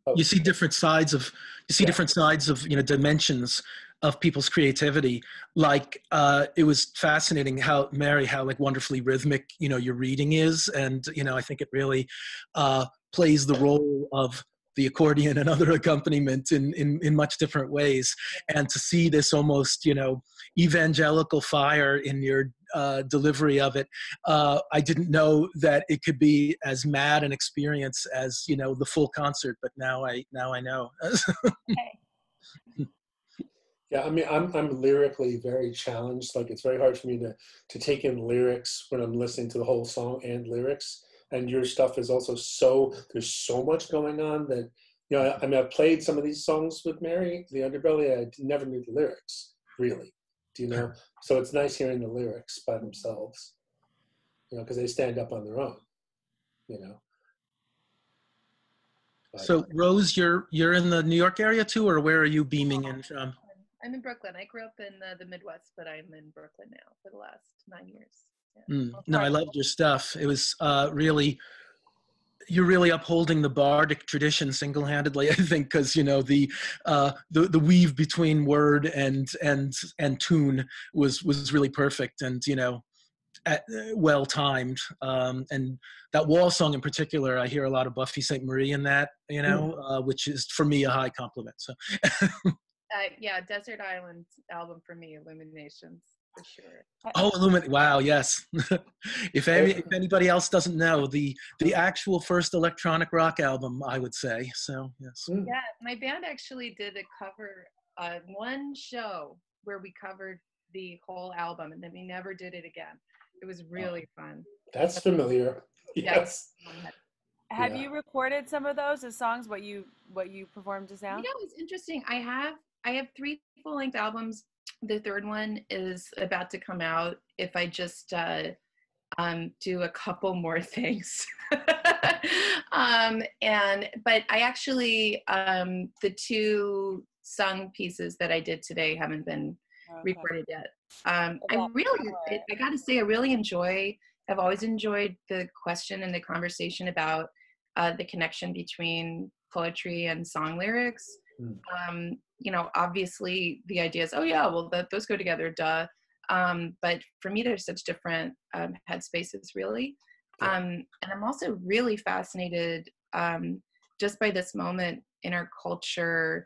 oh. you see different sides of you see yeah. different sides of you know dimensions of people's creativity. Like uh, it was fascinating how Mary, how like wonderfully rhythmic you know your reading is, and you know I think it really uh, plays the role of the accordion and [laughs] other accompaniment in, in, in much different ways. And to see this almost, you know, evangelical fire in your uh, delivery of it, uh, I didn't know that it could be as mad an experience as, you know, the full concert, but now I, now I know. [laughs] Yeah, I mean, I'm I'm lyrically very challenged. Like, it's very hard for me to to take in lyrics when I'm listening to the whole song and lyrics and your stuff is also so there's so much going on that you know I, I mean I've played some of these songs with Mary the Underbelly I never knew the lyrics really do you know? So it's nice hearing the lyrics by themselves you know because they stand up on their own you know? But, so Rose you're you're in the New York area too or where are you beaming in from? I'm in Brooklyn. I grew up in the, the Midwest but I'm in Brooklyn now for the last nine years Mm. No, I loved your stuff. It was uh, really, you're really upholding the bardic tradition single-handedly. [laughs] I think because you know the uh, the the weave between word and and and tune was was really perfect, and you know. At, uh, well timed um, and that wall song in particular i hear a lot of buffy sainte-marie in that you know mm. uh, which is for me a high compliment so [laughs] uh, yeah desert island album for me illuminations for sure. Oh, Illuminate! Wow, yes. [laughs] if any, if anybody else doesn't know, the the actual first electronic rock album, I would say. So yes. Hmm. Yeah, my band actually did a cover uh, one show where we covered the whole album, and then we never did it again. It was really fun. That's familiar. Yes. Have yeah. you recorded some of those as songs? What you what you performed just now? You know, it's interesting. I have I have three full length albums the third one is about to come out if I just uh, um, do a couple more [laughs] things. [laughs] um, and but I actually um, the two sung pieces that I did today haven't been okay. recorded yet. Um, I really, I got to say, I really enjoy. I've always enjoyed the question and the conversation about uh, the connection between poetry and song lyrics. Mm. Um, you know, obviously the idea is, oh yeah, well that, those go together, duh. Um, but for me, there's such different um, headspaces, really. Um, and I'm also really fascinated um, just by this moment in our culture,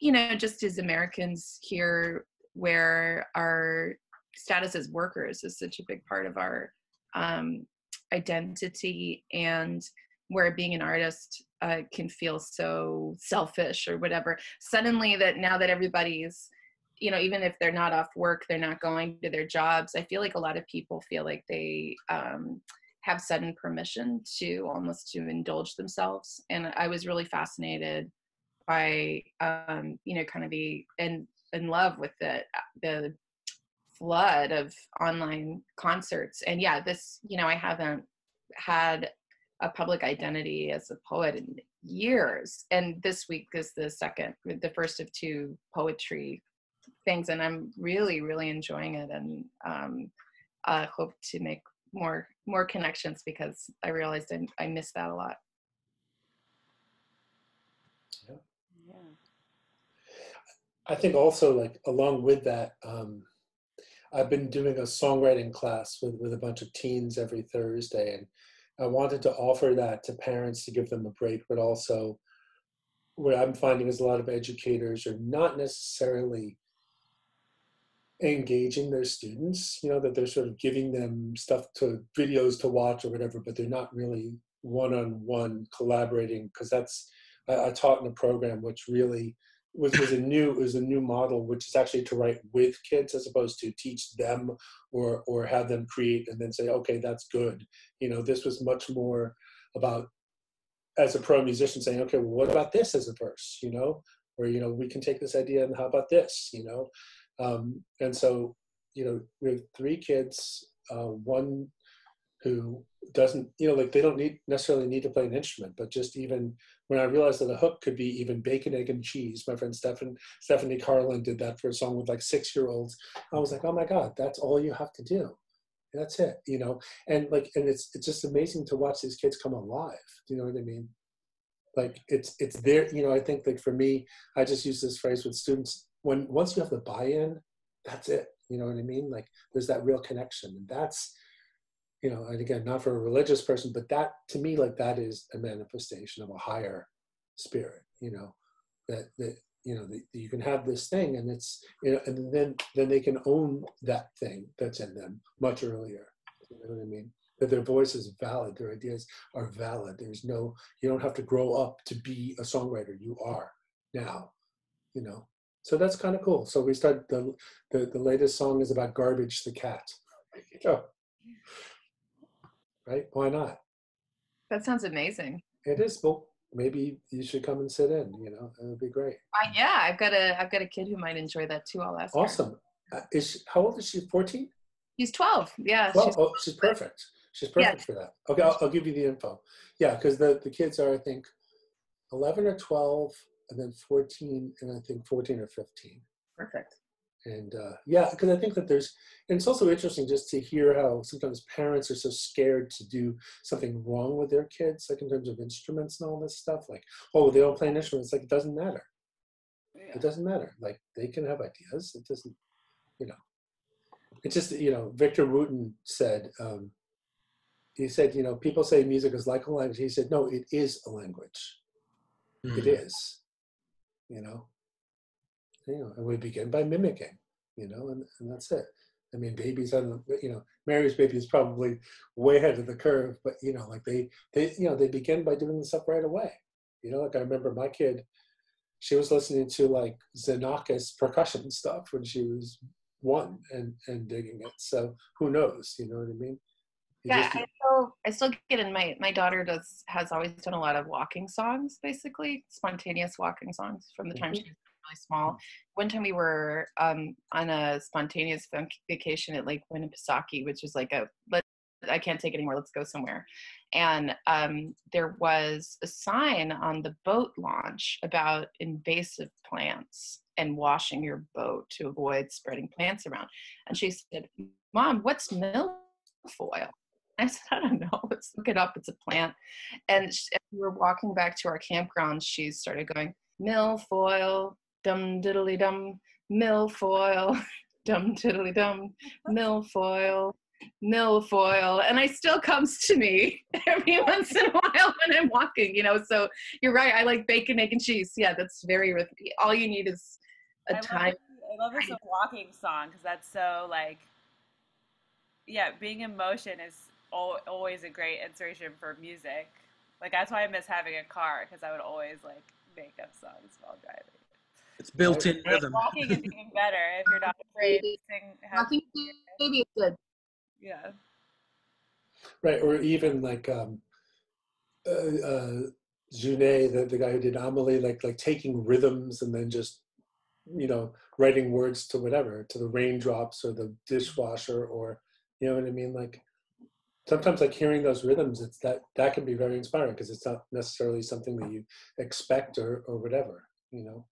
you know, just as Americans here, where our status as workers is such a big part of our um, identity and where being an artist uh, can feel so selfish or whatever. Suddenly that now that everybody's you know even if they're not off work they're not going to their jobs i feel like a lot of people feel like they um, have sudden permission to almost to indulge themselves. And i was really fascinated by um, you know kind of the in in love with the the flood of online concerts. And yeah this you know i haven't had a public identity as a poet in years. And this week is the second, the first of two poetry things, and I'm really, really enjoying it, and um, I hope to make more more connections because I realized I, I missed that a lot. Yeah. yeah. I think also like along with that, um, I've been doing a songwriting class with, with a bunch of teens every Thursday, and I wanted to offer that to parents to give them a break, but also what I'm finding is a lot of educators are not necessarily engaging their students, you know, that they're sort of giving them stuff to videos to watch or whatever, but they're not really one on one collaborating because that's, I, I, taught in a program which really was, was a new was a new model which is actually to write with kids as opposed to teach them or or have them create and then say okay that's good. You know this was much more about as a pro musician saying okay well what about this as a verse? You know or you know we can take this idea and how about this? You know um, and so you know we have three kids uh, one who doesn't you know like they don't need necessarily need to play an instrument but just even when i realized that a hook could be even bacon egg and cheese. My friend Stephan, stephanie carlin did that for a song with like six year olds i was like oh my god that's all you have to do. That's it you know? And like and it's it's just amazing to watch these kids come alive. Do you know what i mean? Like it's it's there you know i think like for me i just use this phrase with students when once you have the buy-in that's it. You know what i mean? Like there's that real connection. And that's you know, and again, not for a religious person, but that to me, like that is a manifestation of a higher spirit, you know, that, that, you know, that you can have this thing and it's, you know, and then, then they can own that thing that's in them much earlier. You know what I mean? That their voice is valid, their ideas are valid. There's no, you don't have to grow up to be a songwriter. You are now, you know. So that's kind of cool. So we start the, the the latest song is about garbage the cat. [laughs] You right? Why not? That sounds amazing. It is. Well, maybe you should come and sit in. You know, it would be great. Uh, yeah, I've got a I've got a kid who might enjoy that too. I'll ask. Awesome. Uh, is she, how old is she? Fourteen. He's twelve. Yeah. 12. She's, oh, she's perfect. She's perfect yeah. for that. Okay, I'll, I'll, give you the info. Yeah, because the the kids are I think eleven or twelve, and then fourteen, and I think fourteen or fifteen. Perfect and uh, yeah because i think that there's and it's also interesting just to hear how sometimes parents are so scared to do something wrong with their kids like in terms of instruments and all this stuff like oh they don't play an instrument. It's like it doesn't matter. Yeah. it doesn't matter. Like they can have ideas. It doesn't you know. It's just you know victor wooten said um, he said you know people say music is like a language. He said no it is a language. Mm. it hmm. you know you know, and we begin by mimicking, you know, and, and that's it. I mean, babies on the, you know, Mary's baby is probably way ahead of the curve, but you know, like they, they, you know, they begin by doing this stuff right away. You know, like I remember my kid, she was listening to like Xenakis percussion stuff when she was one and and digging it. So who knows? You know what I mean? You yeah, I still I still get in my my daughter does has always done a lot of walking songs, basically spontaneous walking songs from the time mm-hmm. she was really small. One time we were um, on a spontaneous vacation at Lake Winnipesaukee, which was like a let I can't take anymore. Let's go somewhere. And um, there was a sign on the boat launch about invasive plants and washing your boat to avoid spreading plants around. And she said, "Mom, what's milfoil?" I said, I don't know. Let's look it up. It's a plant. And she, we were walking back to our campground, she started going, milfoil, dum diddly dum, milfoil, [laughs] dum diddly dum, milfoil, milfoil. And I still comes to me [laughs] every once in a while when I'm walking, you know. So you're right. I like bacon, egg, and cheese. Yeah, that's very rhythmic. All you need is a I time. Love, I love this walking song because that's so like, yeah, being in motion is always a great inspiration for music. Like that's why I miss having a car because I would always like make up songs while driving. It's built-in rhythm. Walking is even better if you're not afraid to sing. Walking maybe it's good. Yeah. Right, or even like um, uh, uh, Jeunet, the, the guy who did Amelie, like like taking rhythms and then just you know writing words to whatever, to the raindrops or the dishwasher or you know what I mean. Like sometimes like hearing those rhythms, it's that that can be very inspiring because it's not necessarily something that you expect or or whatever. You know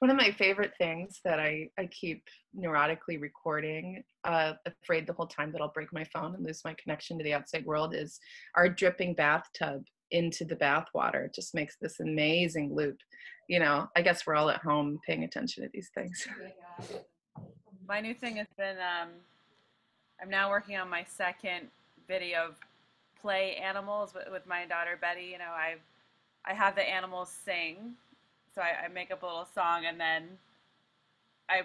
one of my favorite things that I, I keep neurotically recording, uh, afraid the whole time that I'll break my phone and lose my connection to the outside world, is our dripping bathtub into the bath water. It just makes this amazing loop. You know, I guess we're all at home paying attention to these things. my new thing has been um, I'm now working on my second video of play animals with, with my daughter Betty. You know, I I have the animals sing, so I, I make up a little song and then I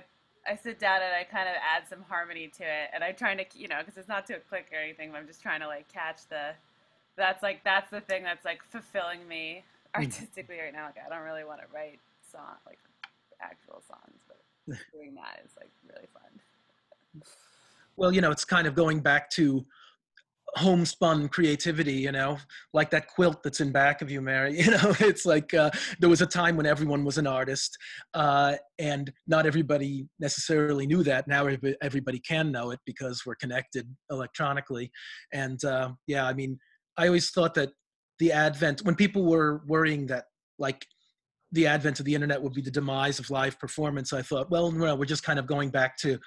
I sit down and I kind of add some harmony to it, and I'm trying to you know because it's not too quick or anything, but I'm just trying to like catch the that's like that's the thing that's like fulfilling me Hmm. artistically right now. Like I don't really want to write song like actual songs, but [laughs] doing that is like really fun. Well, you know, it's kind of going back to homespun creativity, you know, like that quilt that's in back of you, Mary. [laughs] You know, it's like uh, there was a time when everyone was an artist, uh, and not everybody necessarily knew that. Now everybody, can know it because we're connected electronically. And uh, yeah, I mean, I always thought that the advent, when people were worrying that like the advent of the internet would be the demise of live performance, I thought, well, no, we're just kind of going back to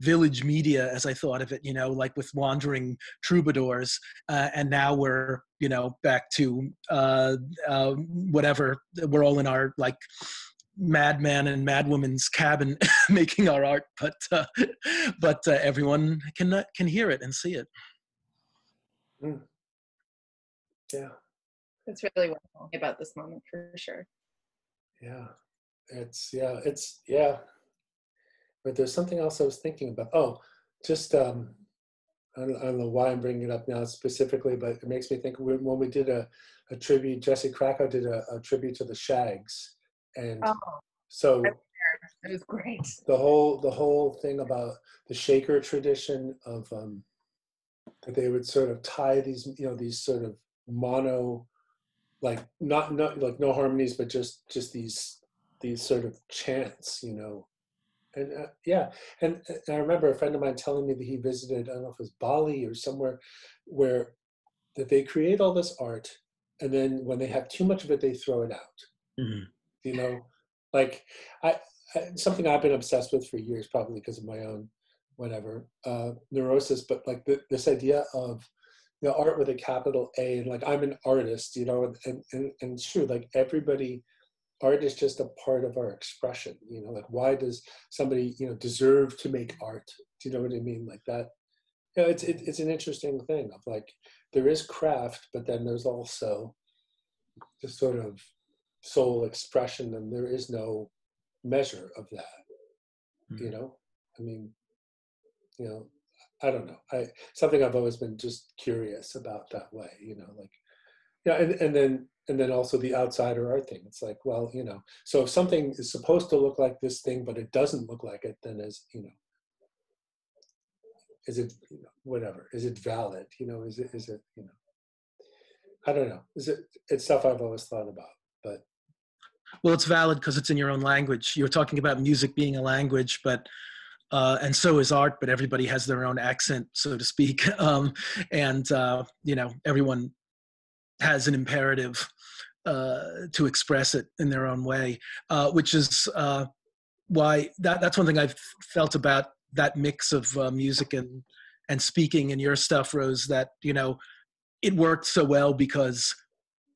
village media as I thought of it, you know, like with wandering troubadours. Uh, and now we're, you know, back to uh, uh, whatever. We're all in our like madman and madwoman's cabin [laughs] making our art, but uh, but uh, everyone can uh, can hear it and see it. Yeah, It's really what I'm about this moment for sure. yeah. It's yeah, it's yeah. But there's something else I was thinking about. Oh, just um, I don't, I don't know why I'm bringing it up now specifically, but it makes me think when, when we did a, a tribute, Jesse Krakow did a, a tribute to the Shaggs, and Oh, so it was great. the whole the whole thing about the shaker tradition of um, that they would sort of tie these you know these sort of mono like not not like no harmonies but just just these these sort of chants you know and uh, yeah and, and i remember a friend of mine telling me that he visited i don't know if it was bali or somewhere where that they create all this art and then when they have too much of it they throw it out Mhm. you know like I, I something i've been obsessed with for years probably because of my own whatever uh neurosis but like the, this idea of you know art with a capital a and like i'm an artist you know and and, and it's true like everybody art is just a part of our expression you know like why does somebody you know deserve to make art? Do you know what i mean? Like that you know it's it, it's an interesting thing of like there is craft but then there's also this sort of soul expression and there is no measure of that you Mhm. know? I mean you know i don't know. I something i've always been just curious about that way you know like yeah and, and then and then also the outsider art thing it's like well you know so if something is supposed to look like this thing but it doesn't look like it then is you know is it you know, whatever is it valid you know is it is it you know i don't know is it it's stuff i've always thought about but Well, it's valid because it's in your own language. You were talking about music being a language, but uh, and so is art. But everybody has their own accent, so to speak, [laughs] um, and uh, you know everyone has an imperative uh, to express it in their own way, uh, which is uh, why that, that's one thing I've felt about that mix of uh, music and and speaking in your stuff, Rose. That you know it worked so well because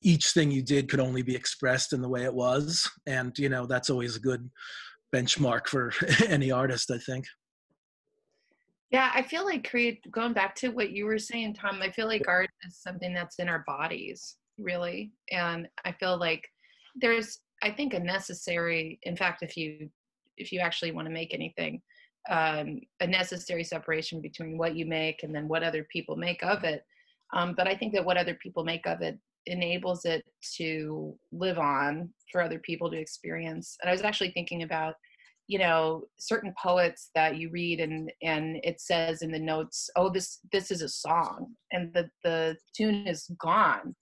each thing you did could only be expressed in the way it was and you know that's always a good benchmark for [laughs] any artist i think Yeah, I feel like create going back to what you were saying, Tom, I feel like art is something that's in our bodies, really. And I feel like there's I think a necessary in fact if you if you actually want to make anything, um, a necessary separation between what you make and then what other people make of it. Um, but I think that what other people make of it enables it to live on for other people to experience. And I was actually thinking about you know certain poets that you read and and it says in the notes oh this this is a song and the the tune is gone.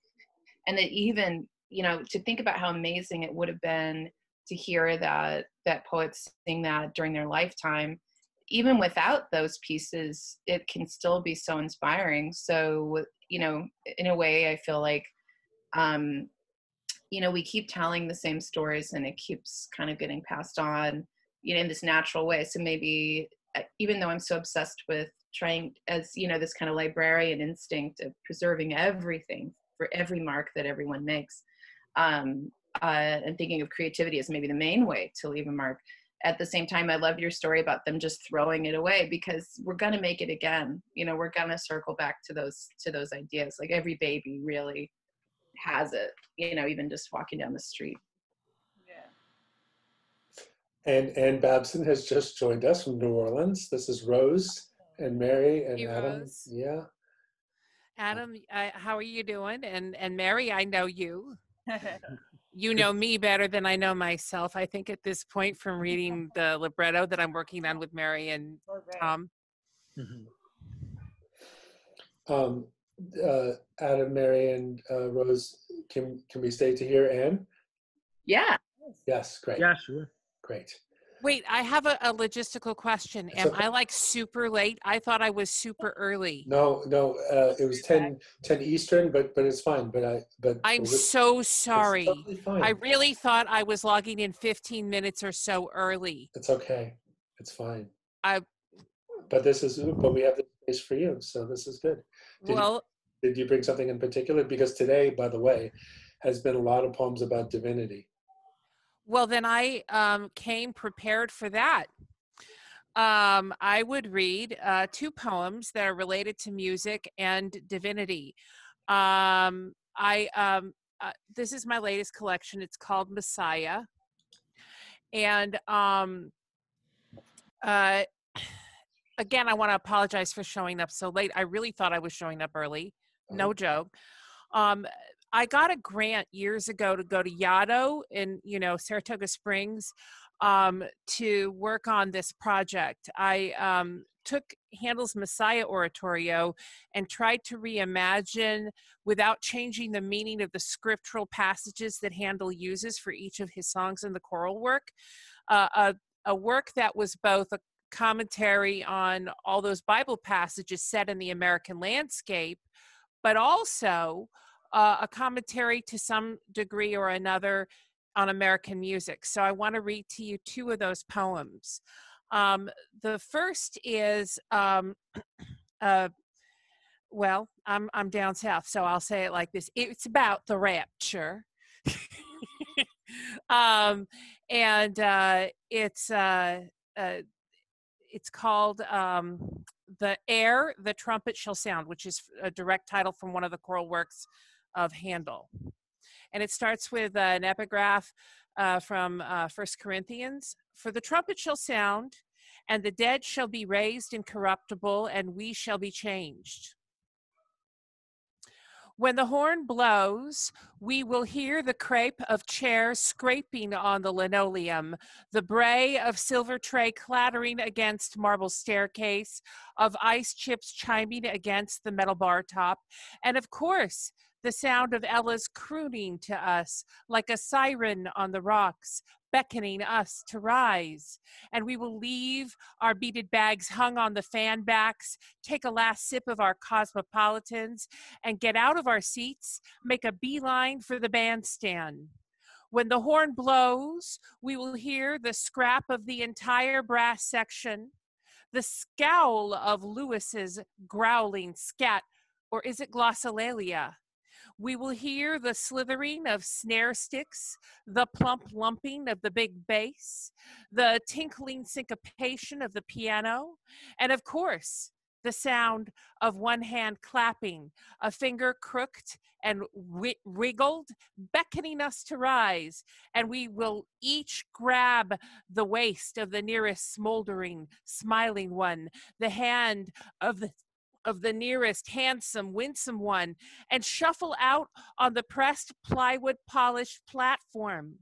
And that even you know to think about how amazing it would have been to hear that that poets sing that during their lifetime even without those pieces it can still be so inspiring. So you know in a way i feel like um you know we keep telling the same stories and it keeps kind of getting passed on you know in this natural way so maybe uh, even though i'm so obsessed with trying as you know this kind of librarian instinct of preserving everything for every mark that everyone makes um uh, and thinking of creativity as maybe the main way to leave a mark at the same time, I love your story about them just throwing it away because we're gonna make it again. You know, we're gonna circle back to those to those ideas. Like every baby really has it. You know, even just walking down the street. Yeah. And Ann Babson has just joined us from New Orleans. This is Rose and Mary and Hey, Adam. Rose. Yeah. Adam, uh, how are you doing? And and Mary, I know you. [laughs] You know me better than I know myself. I think at this point, from reading [laughs] the libretto that I'm working on with Mary and Tom. Mhm. Um, uh, Adam, Mary, and uh, Rose, can can we stay to hear Ann? Yeah. Yes, great. Yeah, sure. Great. Wait, I have a, a logistical question. Am okay. I like super late? I thought I was super early. No, no, uh, it was 10, 10 Eastern, but but it's fine. But I but I'm so sorry. totally fine. I really thought I was logging in 15 minutes or so early. It's okay. It's fine. I- But this is but we have the space for you, so this is good. Did you- Well, Did you bring something in particular? Because today, by the way, has been a lot of poems about divinity. Well, then I um, came prepared for that. Um, I would read uh, two poems that are related to music and divinity. Um, I um, uh, this is my latest collection. It's called Messiah, and um, uh, [sighs] again, I want to apologize for showing up so late. I really thought I was showing up early. No joke. Um, I got a grant years ago to go to Yaddo in, you know, Saratoga Springs um, to work on this project. I um, took Handel's Messiah Oratorio and tried to reimagine, without changing the meaning of the scriptural passages that Handel uses for each of his songs in the choral work, uh, a, a work that was both a commentary on all those Bible passages set in the American landscape, but also uh, a commentary to some degree or another on American music. So I want to read to you two of those poems. Um, the first is, um, [clears throat] uh, well, I'm I'm down south, so I'll say it like this: It's about the rapture, [laughs] um, and uh, it's uh, uh, it's called um, "The Air the Trumpet Shall Sound," which is a direct title from one of the choral works of Handel. And it starts with uh, an epigraph uh, from uh, First Corinthians For the trumpet shall sound, and the dead shall be raised incorruptible, and we shall be changed. When the horn blows, we will hear the crepe of chairs scraping on the linoleum, the bray of silver tray clattering against marble staircase, of ice chips chiming against the metal bar top, and of course, the sound of Ella's crooning to us like a siren on the rocks, beckoning us to rise. And we will leave our beaded bags hung on the fan backs, take a last sip of our cosmopolitans, and get out of our seats, make a beeline for the bandstand. When the horn blows, we will hear the scrap of the entire brass section, the scowl of Louis's growling scat, or is it glossolalia? We will hear the slithering of snare sticks, the plump lumping of the big bass, the tinkling syncopation of the piano, and of course, the sound of one hand clapping, a finger crooked and wriggled, beckoning us to rise. And we will each grab the waist of the nearest smoldering, smiling one, the hand of the of the nearest handsome, winsome one, and shuffle out on the pressed plywood polished platform.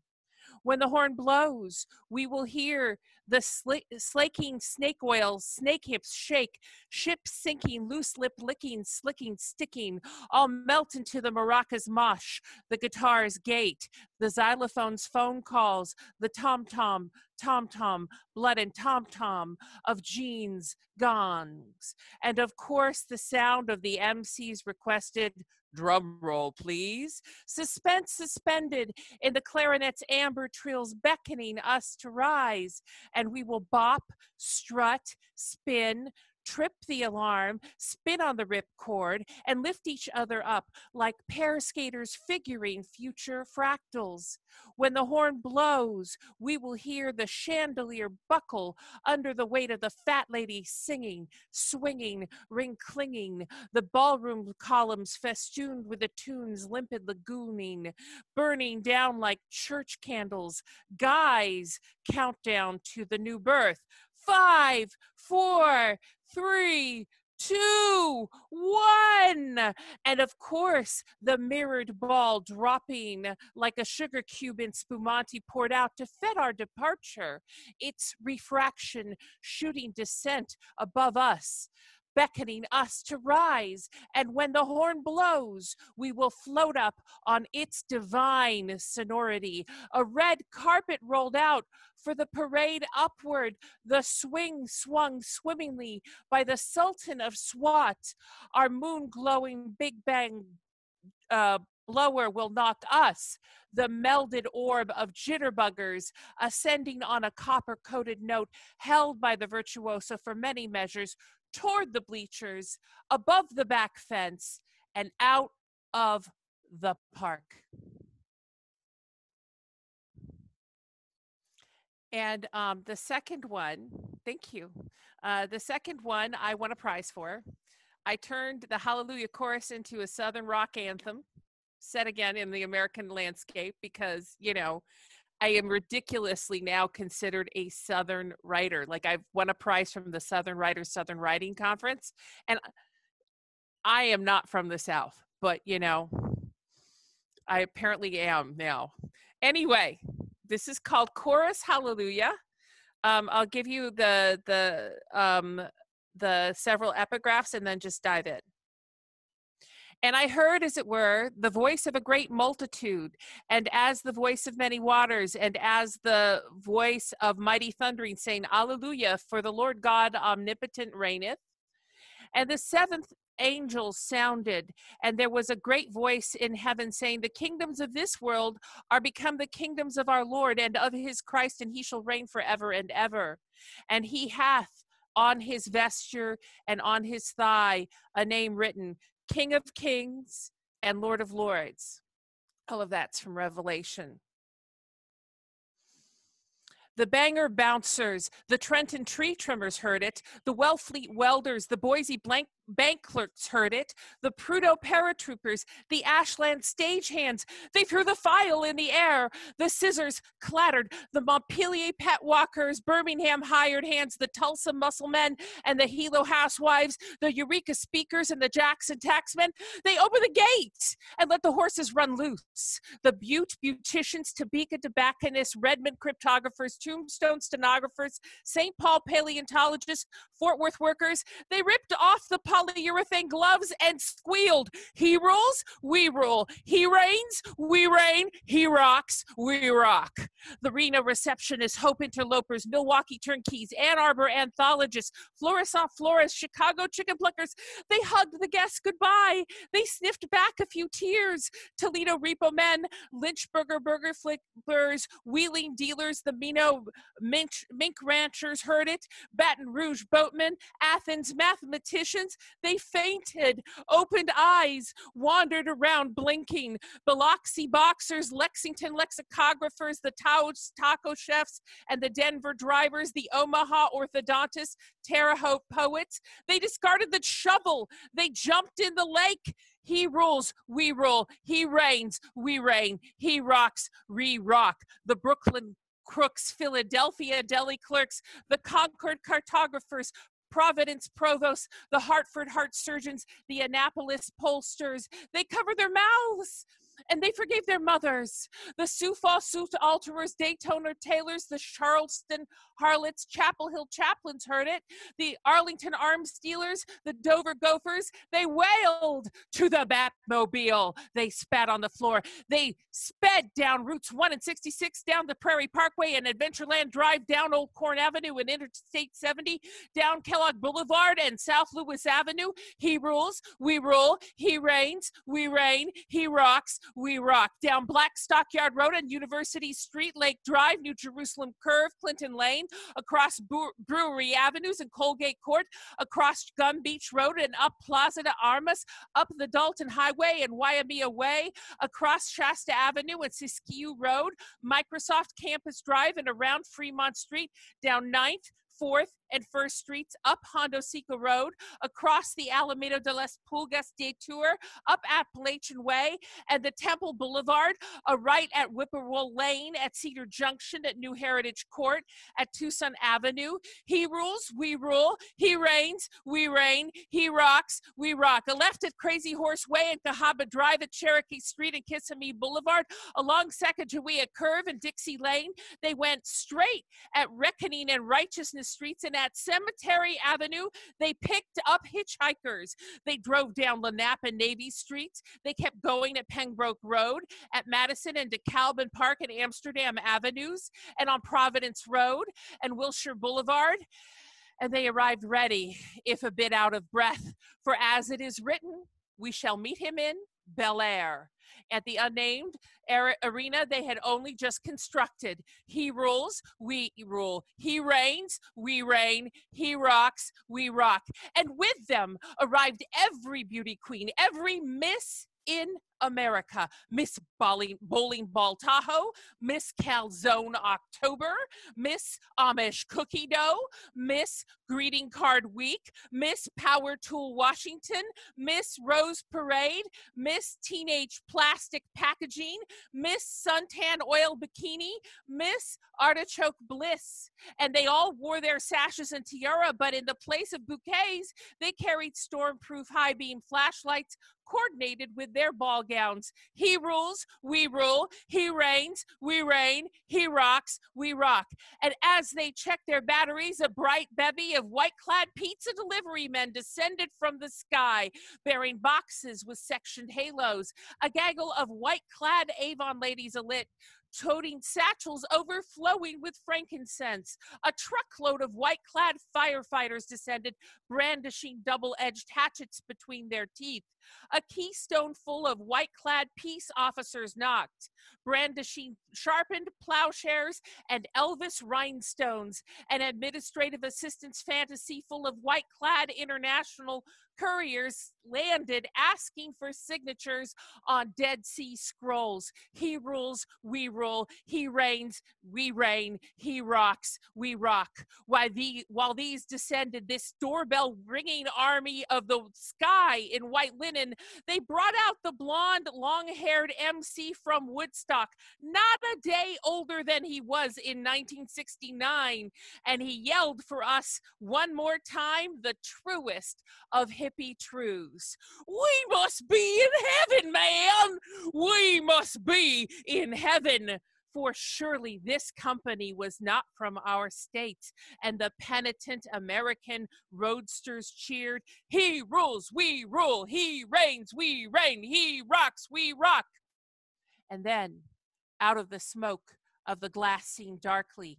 When the horn blows, we will hear the sli- slaking snake oil, snake hips shake, ships sinking, loose lip licking, slicking, sticking, all melt into the maracas mosh, the guitar's gate, the xylophone's phone calls, the tom tom, tom tom, blood and tom tom of jeans, gongs, and of course the sound of the MC's requested drum roll, please. Suspense suspended in the clarinet's amber trills, beckoning us to rise, and we will bop, strut, spin, trip the alarm, spin on the ripcord, and lift each other up like pair skaters figuring future fractals. When the horn blows, we will hear the chandelier buckle under the weight of the fat lady singing, swinging, ring clinging, the ballroom columns festooned with the tunes limpid lagooning, burning down like church candles, guys countdown to the new birth. Five, four, three, two, one. And of course, the mirrored ball dropping like a sugar cube in spumante poured out to fit our departure, its refraction shooting descent above us beckoning us to rise. And when the horn blows, we will float up on its divine sonority. A red carpet rolled out for the parade upward. The swing swung swimmingly by the Sultan of Swat. Our moon glowing Big Bang uh, blower will knock us, the melded orb of jitterbuggers, ascending on a copper coated note held by the virtuoso for many measures, toward the bleachers, above the back fence, and out of the park. And um, the second one, thank you. Uh, the second one I won a prize for. I turned the Hallelujah Chorus into a Southern rock anthem, set again in the American landscape because, you know, I am ridiculously now considered a Southern writer. Like I've won a prize from the Southern Writers Southern Writing Conference, and I am not from the South, but you know, I apparently am now. Anyway, this is called Chorus Hallelujah. Um, I'll give you the the um, the several epigraphs and then just dive in. And I heard, as it were, the voice of a great multitude, and as the voice of many waters, and as the voice of mighty thundering, saying, Alleluia, for the Lord God omnipotent reigneth. And the seventh angel sounded, and there was a great voice in heaven saying, The kingdoms of this world are become the kingdoms of our Lord and of his Christ, and he shall reign forever and ever. And he hath on his vesture and on his thigh a name written King of Kings and Lord of Lords. All of that's from Revelation. The Bangor Bouncers, the Trenton Tree Trimmers heard it, the Wellfleet Welders, the Boise Blank bank clerks heard it, the Prudhoe paratroopers, the Ashland stagehands. They threw the file in the air. The scissors clattered. The Montpelier pet walkers, Birmingham hired hands, the Tulsa muscle men, and the Hilo housewives, the Eureka speakers, and the Jackson taxmen. They opened the gate and let the horses run loose. The Butte beauticians, Topeka tobacconists, Redmond cryptographers, Tombstone stenographers, St. Paul paleontologists, Fort Worth workers, they ripped off the polyurethane gloves and squealed. He rules, we rule. He reigns, we reign. He rocks, we rock. The Reno receptionist, Hope interlopers, Milwaukee turnkeys, Ann Arbor anthologists, Florissant florists, Chicago chicken pluckers, they hugged the guests goodbye. They sniffed back a few tears. Toledo repo men, Lynchburger burger flippers, wheeling dealers, the Minot mink, mink ranchers heard it. Baton Rouge boatmen, Athens mathematicians, they fainted, opened eyes, wandered around blinking. Biloxi boxers, Lexington lexicographers, the Taos taco chefs, and the Denver drivers, the Omaha orthodontists, Terre Haute poets. They discarded the shovel. They jumped in the lake. He rules, we rule. He reigns, we reign. He rocks, we rock. The Brooklyn crooks, Philadelphia deli clerks, the Concord cartographers, Providence provosts, the Hartford heart surgeons, the Annapolis pollsters. They cover their mouths and they forgave their mothers. The Sioux Falls suit alterers, Daytona tailors, the Charleston harlots, Chapel Hill chaplains heard it. The Arlington arms dealers, the Dover gophers, they wailed to the Batmobile. They spat on the floor. They sped down routes 1 and 66, down the Prairie Parkway and Adventureland Drive, down Old Corn Avenue and Interstate 70, down Kellogg Boulevard and South Lewis Avenue. He rules, we rule. He reigns, we reign. He rocks, we rock. Down Black Stockyard Road and University Street, Lake Drive, New Jerusalem Curve, Clinton Lane, across Brewery Avenues and Colgate Court, across Gum Beach Road and up Plaza de Armas, up the Dalton Highway and Waimea Way, across Shasta Avenue and Siskiyou Road, Microsoft Campus Drive and around Fremont Street, down 9th, 4th, and First Streets, up Hondo Seca Road, across the Alameda de las Pulgas Detour, up Appalachian Way, and the Temple Boulevard, a right at Whippoorwill Lane, at Cedar Junction, at New Heritage Court, at Tucson Avenue. He rules, we rule. He reigns, we reign. He rocks, we rock. A left at Crazy Horse Way and Cahaba Drive at Cherokee Street and Kissimmee Boulevard, along Sacagawea Curve and Dixie Lane. They went straight at Reckoning and Righteousness Streets and at Cemetery Avenue, they picked up hitchhikers. They drove down Lenape and Navy Streets. They kept going at Pembroke Road, at Madison and DeKalb Park and Amsterdam Avenues, and on Providence Road and Wilshire Boulevard. And they arrived ready, if a bit out of breath. For as it is written, we shall meet him in Bel Air at the unnamed arena they had only just constructed. He rules, we rule. He reigns, we reign. He rocks, we rock. And with them arrived every beauty queen, every miss in America, Miss Bowling, Bowling Ball Tahoe, Miss Calzone October, Miss Amish Cookie Dough, Miss Greeting Card Week, Miss Power Tool Washington, Miss Rose Parade, Miss Teenage Plastic Packaging, Miss Suntan Oil Bikini, Miss Artichoke Bliss. And they all wore their sashes and tiara, but in the place of bouquets, they carried stormproof high beam flashlights coordinated with their ball gowns. He rules, we rule. He reigns, we reign. He rocks, we rock. And as they checked their batteries, a bright bevy of white clad pizza delivery men descended from the sky, bearing boxes with sectioned halos. A gaggle of white clad Avon ladies alit toting satchels overflowing with frankincense. A truckload of white clad firefighters descended, brandishing double edged hatchets between their teeth. A keystone full of white clad peace officers knocked, brandishing sharpened plowshares and Elvis rhinestones. An administrative assistant's fantasy full of white clad international couriers landed asking for signatures on Dead Sea Scrolls. He rules, we rule. He reigns, we reign. He rocks, we rock. While, the, while these descended, this doorbell ringing army of the sky in white linen, they brought out the blonde, long haired MC from Woodstock, not a day older than he was in 1969. And he yelled for us one more time the truest of hippie truths. We must be in heaven, man! We must be in heaven! For surely this company was not from our state. And the penitent American roadsters cheered, He rules, we rule. He reigns, we reign. He rocks, we rock. And then, out of the smoke of the glass seen darkly,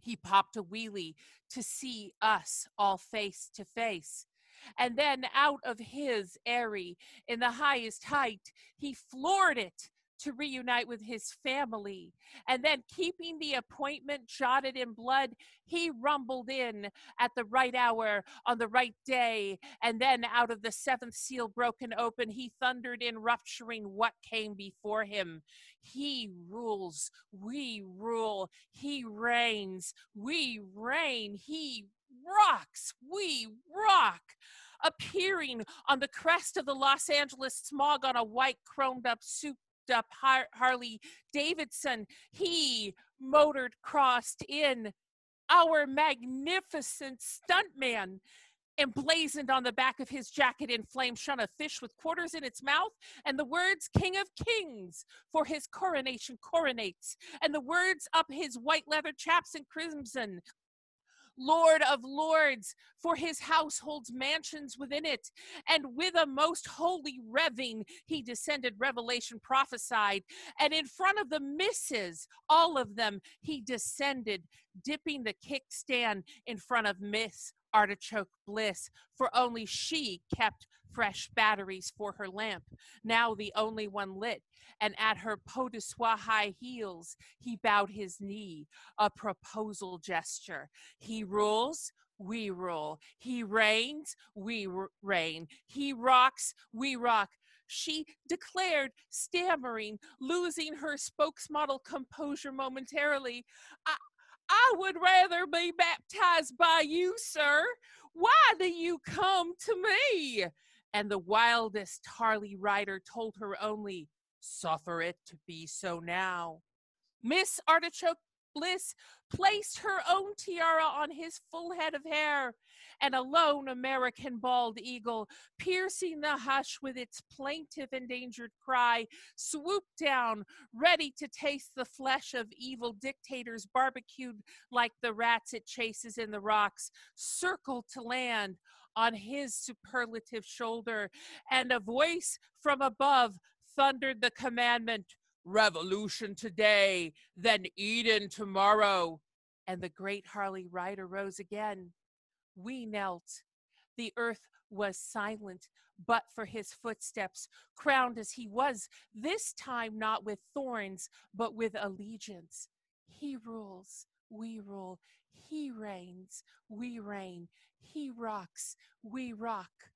he popped a wheelie to see us all face to face. And then out of his airy, in the highest height, he floored it to reunite with his family. And then, keeping the appointment jotted in blood, he rumbled in at the right hour on the right day. And then, out of the seventh seal broken open, he thundered in, rupturing what came before him. He rules, we rule, he reigns, we reign, he rocks. We rock. Appearing on the crest of the Los Angeles smog on a white, chromed up, souped up Har- Harley Davidson, he motored crossed in. Our magnificent stuntman emblazoned on the back of his jacket in flame shone a fish with quarters in its mouth and the words king of kings for his coronation coronates and the words up his white leather chaps in crimson Lord of lords, for his house holds mansions within it. And with a most holy revving, he descended, Revelation prophesied. And in front of the misses, all of them, he descended, dipping the kickstand in front of Miss Artichoke Bliss, for only she kept fresh batteries for her lamp, now the only one lit, and at her peau de soie high heels, he bowed his knee, a proposal gesture. He rules, we rule. He reigns, we reign. He rocks, we rock. She declared, stammering, losing her spokesmodel composure momentarily. I, I would rather be baptized by you, sir. Why do you come to me? And the wildest Harley rider told her only, Suffer it to be so now. Miss Artichoke Bliss placed her own tiara on his full head of hair, and a lone American bald eagle, piercing the hush with its plaintive endangered cry, swooped down, ready to taste the flesh of evil dictators barbecued like the rats it chases in the rocks, circled to land on his superlative shoulder, and a voice from above thundered the commandment Revolution today, then Eden tomorrow. And the great Harley rider rose again. We knelt. The earth was silent, but for his footsteps, crowned as he was, this time not with thorns, but with allegiance. He rules, we rule. He reigns, we reign. He rocks, we rock.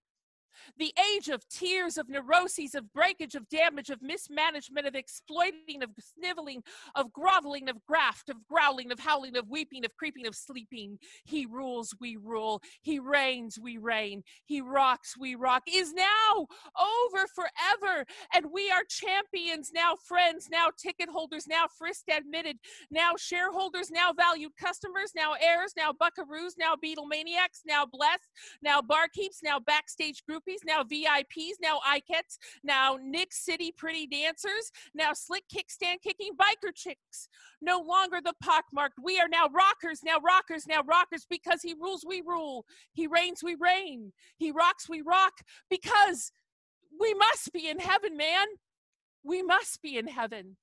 The age of tears, of neuroses, of breakage, of damage, of mismanagement, of exploiting, of sniveling, of groveling, of graft, of growling, of howling, of weeping, of creeping, of sleeping. He rules, we rule. He reigns, we reign. He rocks, we rock, is now over forever. And we are champions, now friends, now ticket holders, now frisk admitted, now shareholders, now valued customers, now heirs, now buckaroos, now Beatlemaniacs, now blessed, now barkeeps, now backstage groupies, now VIPs, now ICATs, now Nick City pretty dancers, now slick kickstand kicking biker chicks. No longer the pockmarked. We are now rockers, now rockers, now rockers because he rules, we rule. He reigns, we reign. He rocks, we rock because we must be in heaven, man. We must be in heaven.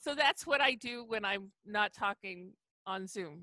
So that's what I do when I'm not talking on Zoom.